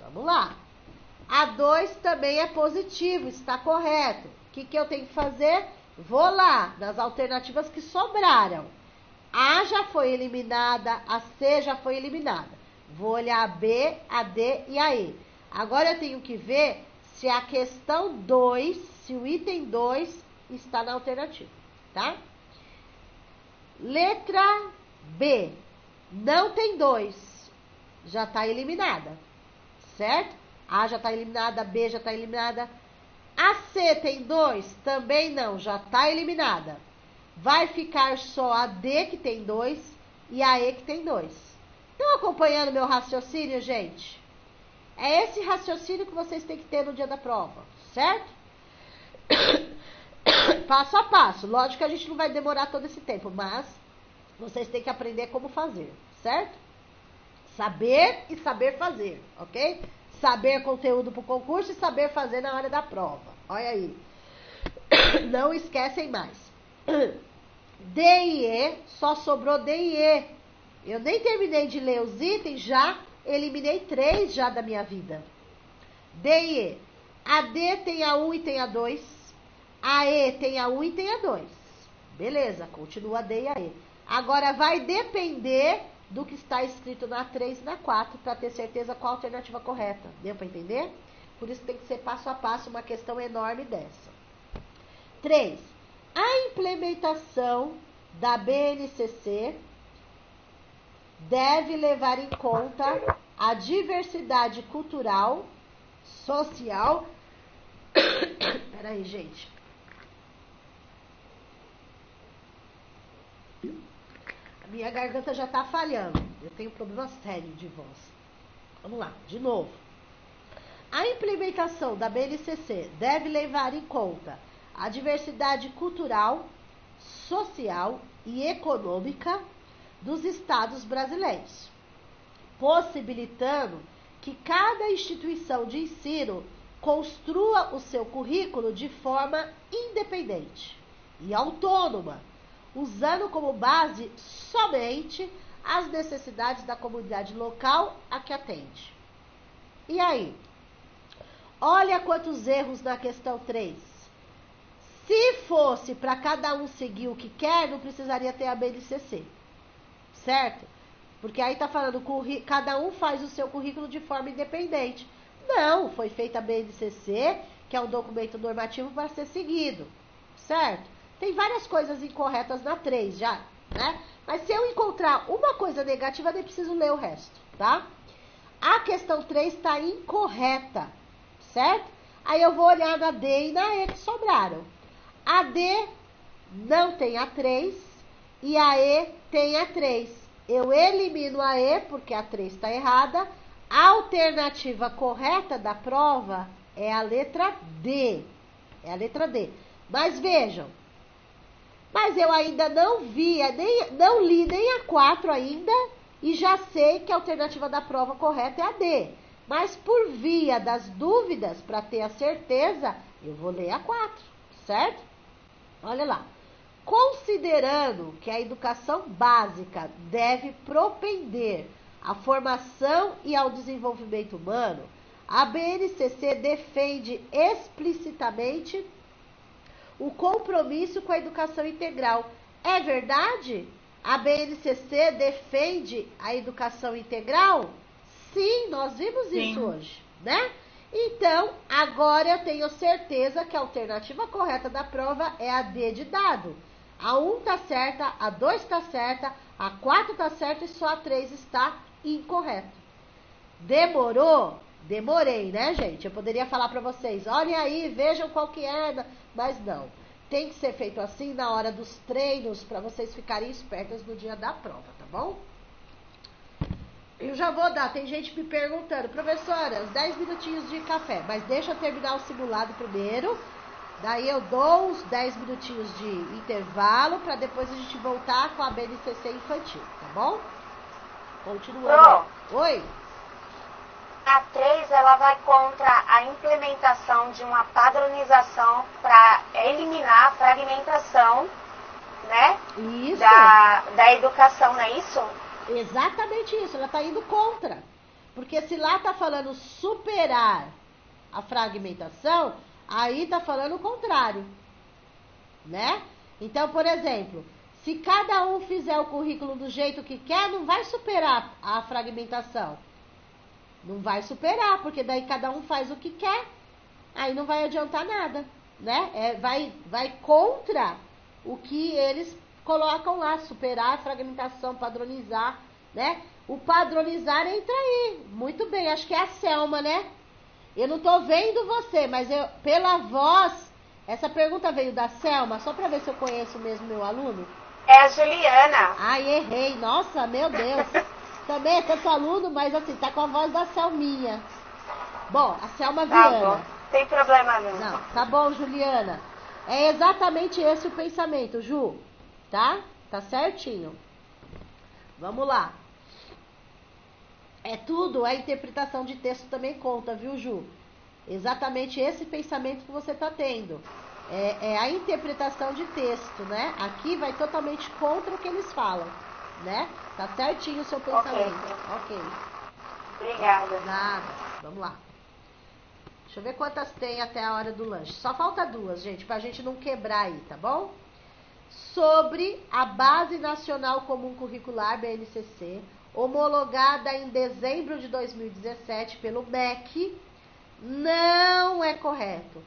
Vamos lá. A 2 também é positivo, está correto. O que, que eu tenho que fazer? Vou lá, nas alternativas que sobraram. A já foi eliminada, a C já foi eliminada. Vou olhar a B, a D e a E. Agora eu tenho que ver se a questão 2, se o item 2 está na alternativa, tá? Letra B, não tem 2, já está eliminada, certo? A já está eliminada, B já está eliminada. A C tem 2, também não, já está eliminada. Vai ficar só a D que tem 2 e a E que tem 2. Estão acompanhando meu raciocínio, gente? É esse raciocínio que vocês têm que ter no dia da prova, certo? passo a passo. Lógico que a gente não vai demorar todo esse tempo, mas vocês têm que aprender como fazer, certo? Saber e saber fazer, ok? Saber conteúdo para o concurso e saber fazer na hora da prova. Olha aí. Não esquecem mais. D e E, só sobrou D e E. Eu nem terminei de ler os itens, já eliminei três já da minha vida. D e E. A D tem a 1 e tem a 2. A E tem a 1 e tem a 2. Beleza, continua D e a E. Agora vai depender do que está escrito na 3 e na 4 para ter certeza qual a alternativa correta. Deu para entender? Por isso tem que ser passo a passo uma questão enorme dessa. 3. A implementação da BNCC deve levar em conta a diversidade cultural, social. Peraí, gente. Minha garganta já está falhando. Eu tenho problema sério de voz. Vamos lá, de novo. A implementação da BNCC deve levar em conta a diversidade cultural, social e econômica dos estados brasileiros, possibilitando que cada instituição de ensino construa o seu currículo de forma independente e autônoma, usando como base somente as necessidades da comunidade local a que atende. E aí? Olha quantos erros na questão 3. Se fosse para cada um seguir o que quer, não precisaria ter a BNCC. Certo? Porque aí está falando, cada um faz o seu currículo de forma independente. Não, foi feita a BNCC, que é um documento normativo para ser seguido. Certo? Tem várias coisas incorretas na 3 já, né? Mas se eu encontrar uma coisa negativa, nem preciso ler o resto, tá? A questão 3 está incorreta certo? Aí eu vou olhar na D e na E que sobraram. A D não tem a 3 e a E tem a 3. Eu elimino a E porque a 3 está errada. A alternativa correta da prova é a letra D. É a letra D. Mas vejam, mas eu ainda não vi, nem, não li nem a 4 ainda e já sei que a alternativa da prova correta é a D. Mas por via das dúvidas, para ter a certeza, eu vou ler a 4, certo? Olha lá. Considerando que a educação básica deve propender à formação e ao desenvolvimento humano, a BNCC defende explicitamente o compromisso com a educação integral. É verdade? A BNCC defende a educação integral? Sim, nós vimos Sim. isso hoje, né? Então, agora eu tenho certeza que a alternativa correta da prova é a D de dado. A 1 está certa, a 2 está certa, a 4 está certa e só a 3 está incorreta. Demorou? Demorei, né, gente? Eu poderia falar para vocês, olhem aí, vejam qual que é, mas não. Tem que ser feito assim na hora dos treinos para vocês ficarem espertas no dia da prova, tá bom? Eu já vou dar, tem gente me perguntando, professora, os 10 minutinhos de café, mas deixa eu terminar o simulado primeiro. Daí eu dou uns 10 minutinhos de intervalo para depois a gente voltar com a BNCC infantil, tá bom? Continuando. Pro, Oi. A 3 ela vai contra a implementação de uma padronização para eliminar a fragmentação, né? Isso. Da, da educação, não é isso? Exatamente isso, ela está indo contra. Porque se lá está falando superar a fragmentação, aí está falando o contrário. Né? Então, por exemplo, se cada um fizer o currículo do jeito que quer, não vai superar a fragmentação. Não vai superar, porque daí cada um faz o que quer, aí não vai adiantar nada, né? É, vai, vai contra o que eles colocam lá, superar a fragmentação, padronizar, né? O padronizar entra aí. Muito bem, acho que é a Selma, né? Eu não tô vendo você, mas eu, pela voz, essa pergunta veio da Selma, só para ver se eu conheço mesmo meu aluno. É a Juliana. Ai, errei. Nossa, meu Deus. Também é tanto aluno, mas assim, tá com a voz da Selminha. Bom, a Selma tá Viana. Bom. Tem problema não. Não, tá bom, Juliana. É exatamente esse o pensamento, Ju tá? Tá certinho. Vamos lá. É tudo, a interpretação de texto também conta, viu, Ju? Exatamente esse pensamento que você está tendo. É, é, a interpretação de texto, né? Aqui vai totalmente contra o que eles falam, né? Tá certinho o seu pensamento. Ok. okay. Obrigada. Nada. Vamos lá. Deixa eu ver quantas tem até a hora do lanche. Só falta duas, gente, pra gente não quebrar aí, tá bom? sobre a Base Nacional Comum Curricular, BNCC, homologada em dezembro de 2017 pelo MEC, não é correto.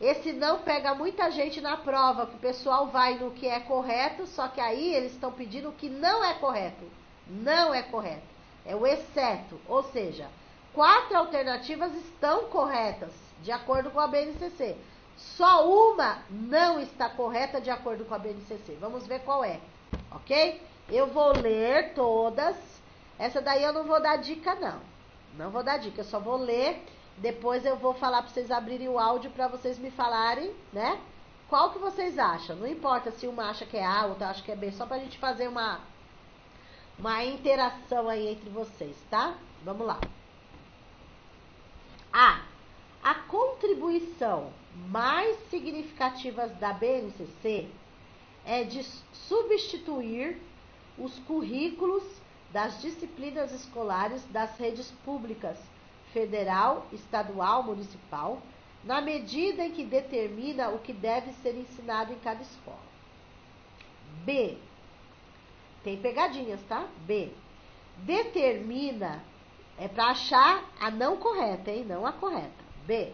Esse não pega muita gente na prova, que o pessoal vai no que é correto, só que aí eles estão pedindo o que não é correto. Não é correto. É o exceto. Ou seja, quatro alternativas estão corretas, de acordo com a BNCC. Só uma não está correta de acordo com a BNCC. Vamos ver qual é, ok? Eu vou ler todas. Essa daí eu não vou dar dica, não. Não vou dar dica, eu só vou ler depois eu vou falar para vocês abrirem o áudio para vocês me falarem, né? Qual que vocês acham? Não importa se uma acha que é A, outra acha que é B, só para a gente fazer uma, uma interação aí entre vocês, tá? Vamos lá. A. A contribuição mais significativa da BNCC é de substituir os currículos das disciplinas escolares das redes públicas federal, estadual, municipal, na medida em que determina o que deve ser ensinado em cada escola. B. Tem pegadinhas, tá? B. Determina, é para achar a não correta, hein? Não a correta. B.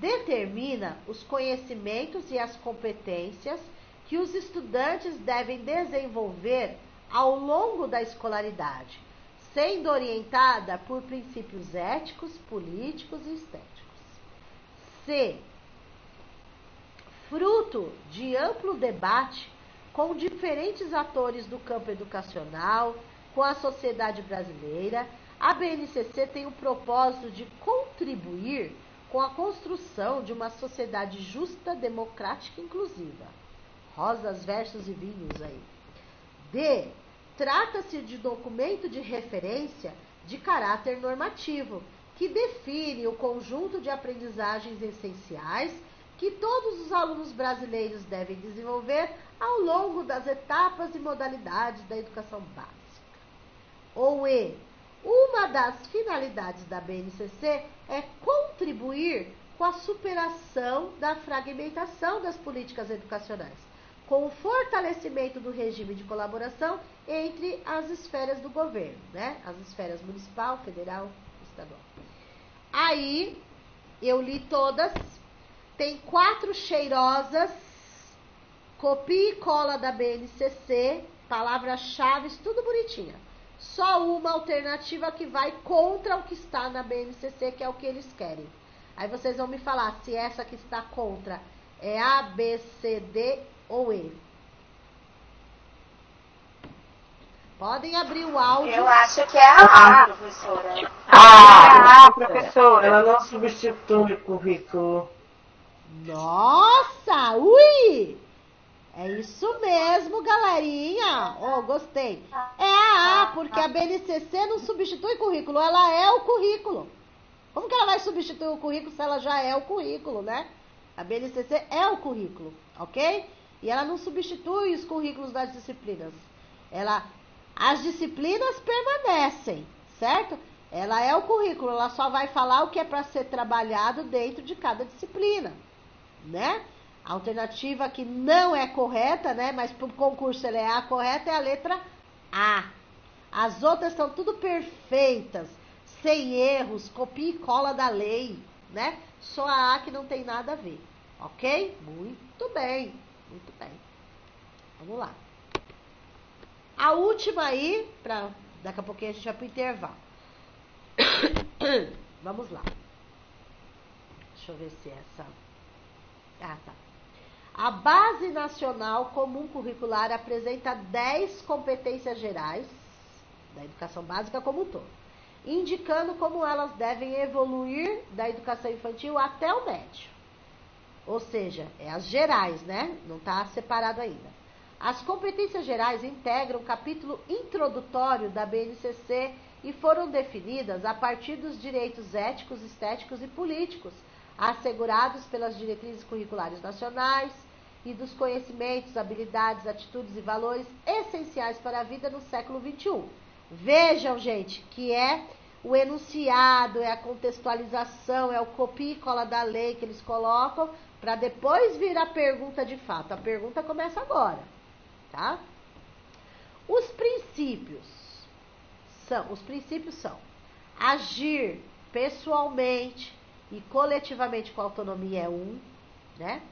Determina os conhecimentos e as competências que os estudantes devem desenvolver ao longo da escolaridade sendo orientada por princípios éticos, políticos e estéticos. C. Fruto de amplo debate com diferentes atores do campo educacional, com a sociedade brasileira, a BNCC tem o propósito de contribuir com a construção de uma sociedade justa, democrática e inclusiva. Rosas, versos e vinhos aí. D Trata-se de documento de referência de caráter normativo, que define o conjunto de aprendizagens essenciais que todos os alunos brasileiros devem desenvolver ao longo das etapas e modalidades da educação básica. Ou E. Uma das finalidades da BNCC é contribuir com a superação da fragmentação das políticas educacionais com o fortalecimento do regime de colaboração entre as esferas do governo, né? As esferas municipal, federal, estadual. Aí eu li todas. Tem quatro cheirosas. Copia e cola da BNCC, palavras-chave, tudo bonitinha. Só uma alternativa que vai contra o que está na BNCC, que é o que eles querem. Aí vocês vão me falar se essa que está contra é A, B, C, D ou E? Podem abrir o áudio. Eu acho que é a A, professora. Ah, a professora. Ela não substitui o currículo. Nossa, ui! É isso mesmo, galerinha. Oh, gostei. É a A, porque a BNCC não substitui currículo, ela é o currículo. Como que ela vai substituir o currículo se ela já é o currículo, né? A BNCC é o currículo, ok? E ela não substitui os currículos das disciplinas. Ela, as disciplinas permanecem, certo? Ela é o currículo, ela só vai falar o que é para ser trabalhado dentro de cada disciplina, né? A alternativa que não é correta, né? Mas para o concurso ela é a correta é a letra A. As outras estão tudo perfeitas, sem erros, copia e cola da lei, né? Só a A que não tem nada a ver, ok? Muito bem. Muito bem. Vamos lá. A última aí, para daqui a pouquinho a gente vai para o intervalo. Vamos lá. Deixa eu ver se é essa. Ah, tá. A Base Nacional Comum Curricular apresenta 10 competências gerais da educação básica como um todo, indicando como elas devem evoluir da educação infantil até o médio. Ou seja, é as gerais, né? Não está separado ainda. As competências gerais integram o capítulo introdutório da BNCC e foram definidas a partir dos direitos éticos, estéticos e políticos assegurados pelas diretrizes curriculares nacionais e dos conhecimentos, habilidades, atitudes e valores essenciais para a vida no século XXI. Vejam, gente, que é o enunciado, é a contextualização, é o copia e cola da lei que eles colocam para depois vir a pergunta de fato. A pergunta começa agora, tá? Os princípios são, os princípios são agir pessoalmente e coletivamente com autonomia é um, né?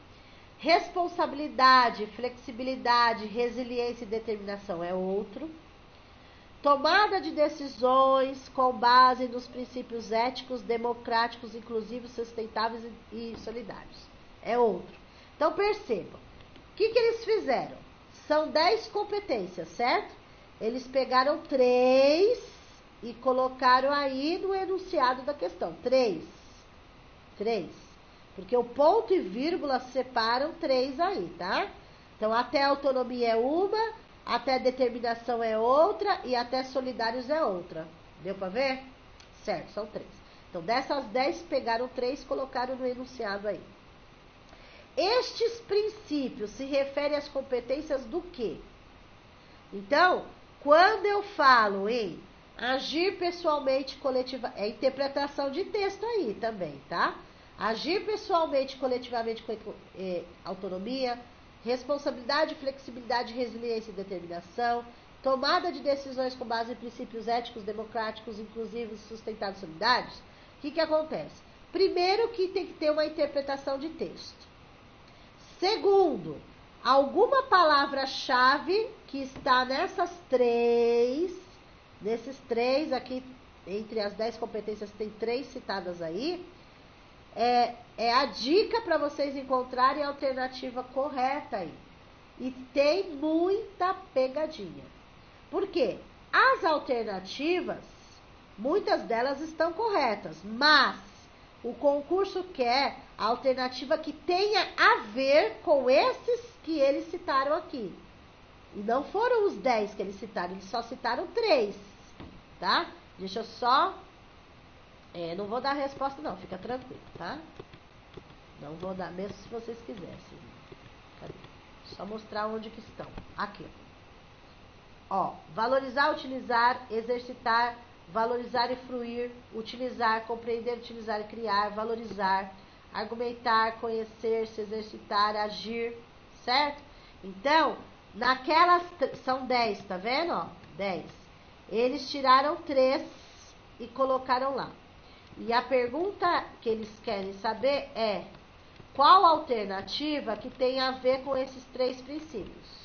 Responsabilidade, flexibilidade, resiliência e determinação é outro. Tomada de decisões com base nos princípios éticos, democráticos, inclusivos, sustentáveis e solidários. É outro. Então percebam. O que, que eles fizeram? São 10 competências, certo? Eles pegaram três e colocaram aí no enunciado da questão. Três. Três. Porque o ponto e vírgula separam três aí, tá? Então, até autonomia é uma, até determinação é outra e até solidários é outra. Deu para ver? Certo, são três. Então, dessas dez, pegaram três e colocaram no enunciado aí. Estes princípios se referem às competências do quê? Então, quando eu falo em agir pessoalmente coletiva, é interpretação de texto aí também, tá? Agir pessoalmente coletivamente com eh, autonomia, responsabilidade, flexibilidade, resiliência e determinação, tomada de decisões com base em princípios éticos, democráticos, inclusivos, sustentáveis e solidários, o que, que acontece? Primeiro que tem que ter uma interpretação de texto. Segundo, alguma palavra-chave que está nessas três, nesses três aqui, entre as dez competências, tem três citadas aí, é, é a dica para vocês encontrarem a alternativa correta aí. E tem muita pegadinha. Por quê? As alternativas, muitas delas estão corretas, mas o concurso quer a alternativa que tenha a ver com esses que eles citaram aqui. E não foram os 10 que eles citaram, eles só citaram três, tá? Deixa eu só é, não vou dar resposta não, fica tranquilo, tá? Não vou dar, mesmo se vocês quisessem. Cadê? Só mostrar onde que estão. Aqui, ó. Valorizar, utilizar, exercitar, valorizar e fruir, utilizar, compreender, utilizar e criar, valorizar, argumentar, conhecer, se exercitar, agir, certo? Então, naquelas são 10, tá vendo? Ó, 10. Eles tiraram três e colocaram lá. E a pergunta que eles querem saber é: qual alternativa que tem a ver com esses três princípios?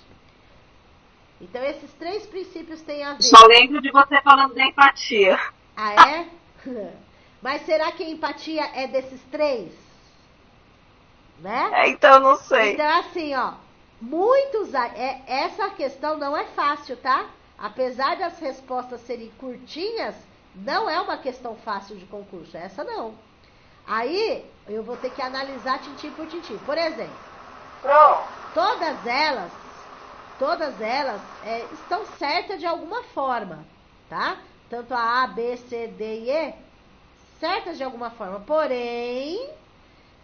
Então, esses três princípios têm a ver. Só lembro de você falando da empatia. Ah, é? Mas será que a empatia é desses três? Né? É, então, não sei. Então, assim, ó. Muitos. É, essa questão não é fácil, tá? Apesar das respostas serem curtinhas, não é uma questão fácil de concurso, essa não. Aí eu vou ter que analisar tintim por tintim. Por exemplo, todas elas, todas elas é, estão certas de alguma forma, tá? Tanto a A, B, C, D e E, certas de alguma forma. Porém,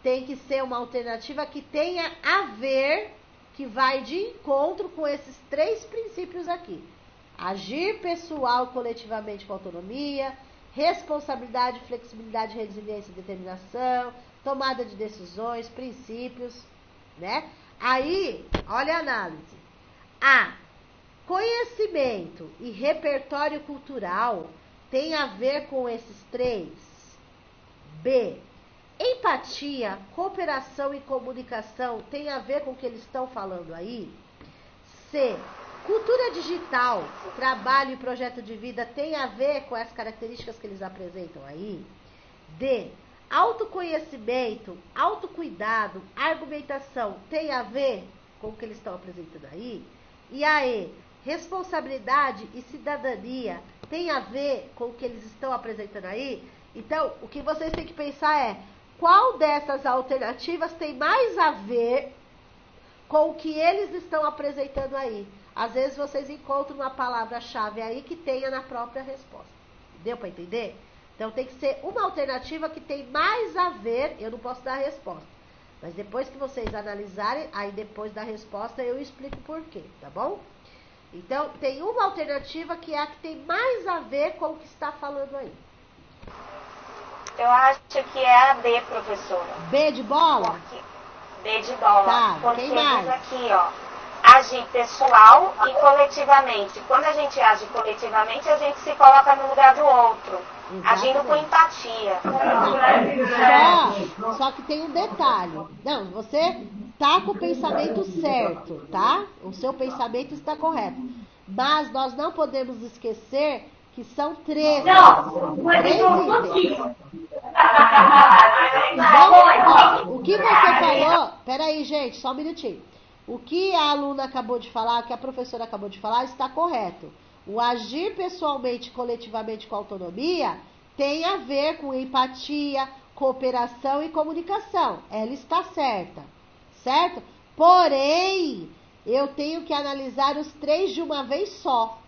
tem que ser uma alternativa que tenha a ver, que vai de encontro com esses três princípios aqui agir pessoal coletivamente com autonomia, responsabilidade, flexibilidade, resiliência e determinação, tomada de decisões, princípios, né? Aí, olha a análise. A. Conhecimento e repertório cultural tem a ver com esses três. B. Empatia, cooperação e comunicação tem a ver com o que eles estão falando aí. C. Cultura digital, trabalho e projeto de vida tem a ver com as características que eles apresentam aí? D. Autoconhecimento, autocuidado, argumentação tem a ver com o que eles estão apresentando aí? E aí, responsabilidade e cidadania tem a ver com o que eles estão apresentando aí? Então, o que vocês têm que pensar é qual dessas alternativas tem mais a ver com o que eles estão apresentando aí? Às vezes vocês encontram uma palavra-chave aí que tenha na própria resposta. Deu para entender? Então tem que ser uma alternativa que tem mais a ver, eu não posso dar a resposta. Mas depois que vocês analisarem, aí depois da resposta eu explico por quê, tá bom? Então tem uma alternativa que é a que tem mais a ver com o que está falando aí. Eu acho que é a B, professora. B de bola? Porque, B de bola. Tá, porque quem mais? aqui, ó agir pessoal e coletivamente. Quando a gente age coletivamente, a gente se coloca no lugar do outro, Exatamente. agindo com empatia. Só, só que tem um detalhe. Não, você tá com o pensamento certo, tá? O seu pensamento está correto. Mas nós não podemos esquecer que são três. Não, três itens. Então, o que você falou? Peraí, gente, só um minutinho. O que a aluna acabou de falar, o que a professora acabou de falar, está correto. O agir pessoalmente, coletivamente com autonomia tem a ver com empatia, cooperação e comunicação. Ela está certa, certo? Porém, eu tenho que analisar os três de uma vez só.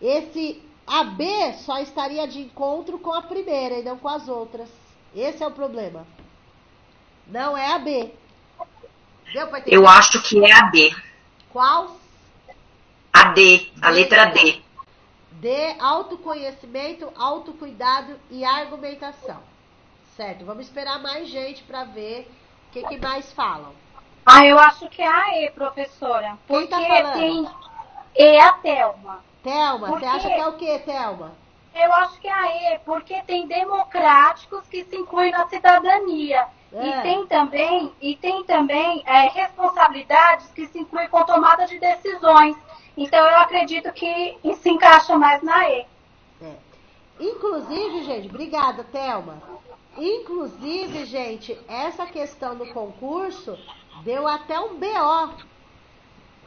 Esse a B só estaria de encontro com a primeira e não com as outras. Esse é o problema. Não é a B. Deu pra Eu acho que é a D. Qual? A D, a letra D. D, autoconhecimento, autocuidado e argumentação. Certo, vamos esperar mais gente para ver o que, que, mais falam. Ah, eu acho que é a E, professora. Quem tá falando? tem E a Thelma. Thelma, porque... você acha que é o que, Thelma? Eu acho que é a E, porque tem democráticos que se incluem na cidadania. É. E tem também, e tem também é, responsabilidades que se incluem com tomada de decisões. Então eu acredito que se encaixa mais na E. É. Inclusive, gente, obrigada, Thelma. Inclusive, gente, essa questão do concurso deu até um BO.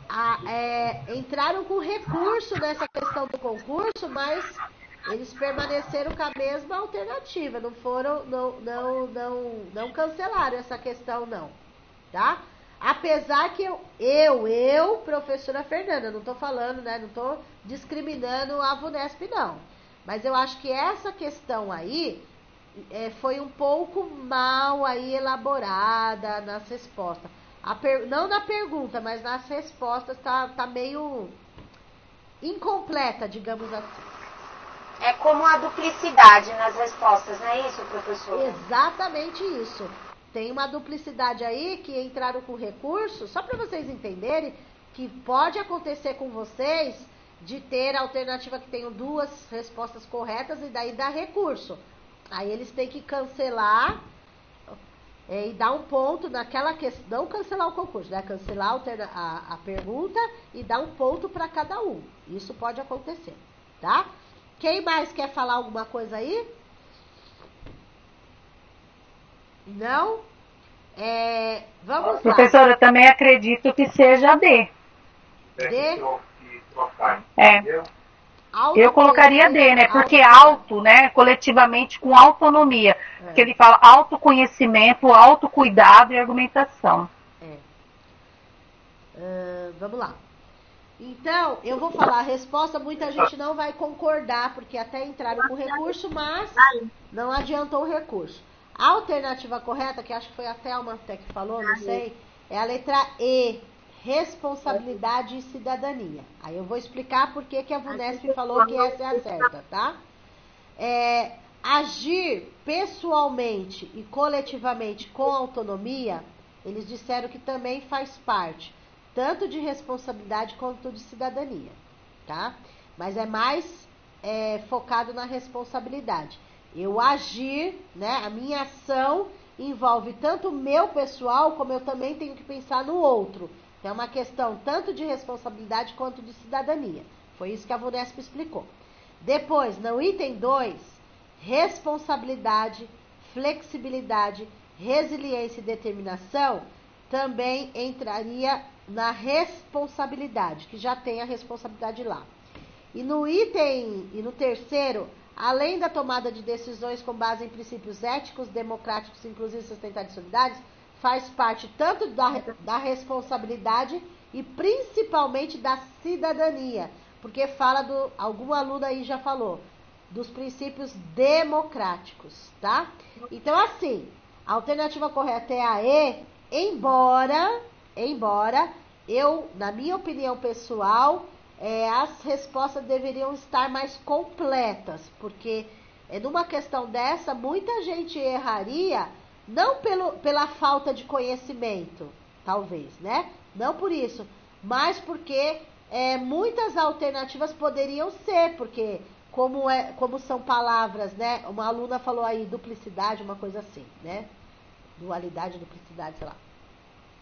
A, é, entraram com recurso nessa questão do concurso, mas eles permaneceram com a mesma alternativa, não foram, não, não, não, não cancelaram essa questão não, tá? Apesar que eu, eu, eu professora Fernanda, não estou falando, né, não estou discriminando a VUNESP não, mas eu acho que essa questão aí é, foi um pouco mal aí elaborada nas respostas. Per, não na pergunta, mas nas respostas tá, tá meio incompleta, digamos assim. É como a duplicidade nas respostas, não é isso, professor? Exatamente isso. Tem uma duplicidade aí que entraram com recurso, só para vocês entenderem que pode acontecer com vocês de ter a alternativa que tenham duas respostas corretas e daí dar recurso. Aí eles têm que cancelar é, e dar um ponto naquela questão, não cancelar o concurso, né? Cancelar a, a, pergunta e dar um ponto para cada um. Isso pode acontecer, tá? Quem mais quer falar alguma coisa aí? Não? É, vamos lá. Professora, eu também acredito que seja D. D? É. Eu colocaria D, né? Porque alto, né? Coletivamente com autonomia. É. Porque ele fala autoconhecimento, autocuidado e argumentação. É. Uh, vamos lá. Então, eu vou falar a resposta, muita gente não vai concordar, porque até entraram com recurso, mas não adiantou o recurso. A alternativa correta, que acho que foi a Thelma até que falou, não sei, é a letra E, responsabilidade e cidadania. Aí eu vou explicar por que, que a VUNESP falou que essa é a certa, tá? É, agir pessoalmente e coletivamente com autonomia, eles disseram que também faz parte tanto de responsabilidade quanto de cidadania, tá? Mas é mais é, focado na responsabilidade. Eu agir, né? A minha ação envolve tanto o meu pessoal, como eu também tenho que pensar no outro. Então, é uma questão tanto de responsabilidade quanto de cidadania. Foi isso que a Vunesp explicou. Depois, no item 2, responsabilidade, flexibilidade, resiliência e determinação também entraria na responsabilidade, que já tem a responsabilidade lá. E no item, e no terceiro, além da tomada de decisões com base em princípios éticos, democráticos, inclusivos, sustentáveis e solidários, faz parte tanto da, da responsabilidade e principalmente da cidadania, porque fala do, algum aluno aí já falou, dos princípios democráticos, tá? Então, assim, a alternativa correta é a E, embora Embora eu, na minha opinião pessoal, é, as respostas deveriam estar mais completas, porque é, numa questão dessa, muita gente erraria, não pelo, pela falta de conhecimento, talvez, né? Não por isso, mas porque é, muitas alternativas poderiam ser, porque como, é, como são palavras, né? Uma aluna falou aí duplicidade, uma coisa assim, né? Dualidade, duplicidade, sei lá.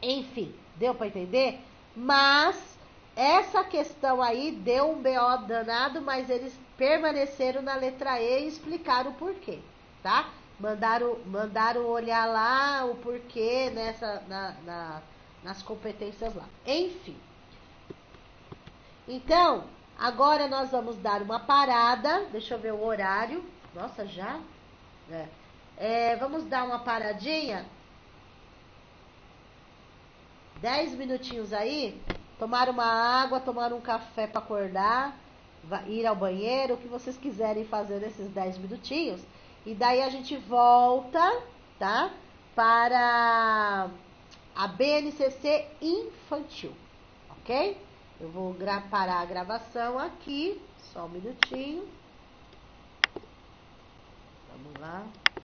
Enfim, deu para entender? Mas essa questão aí deu um BO danado, mas eles permaneceram na letra E e explicaram o porquê, tá? Mandaram, mandaram olhar lá o porquê nessa, na, na, nas competências lá. Enfim. Então, agora nós vamos dar uma parada. Deixa eu ver o horário. Nossa, já? É. É, vamos dar uma paradinha. Dez minutinhos aí. Tomar uma água, tomar um café para acordar, ir ao banheiro, o que vocês quiserem fazer nesses dez minutinhos. E daí a gente volta, tá? Para a BNCC infantil, ok? Eu vou parar a gravação aqui, só um minutinho. Vamos lá.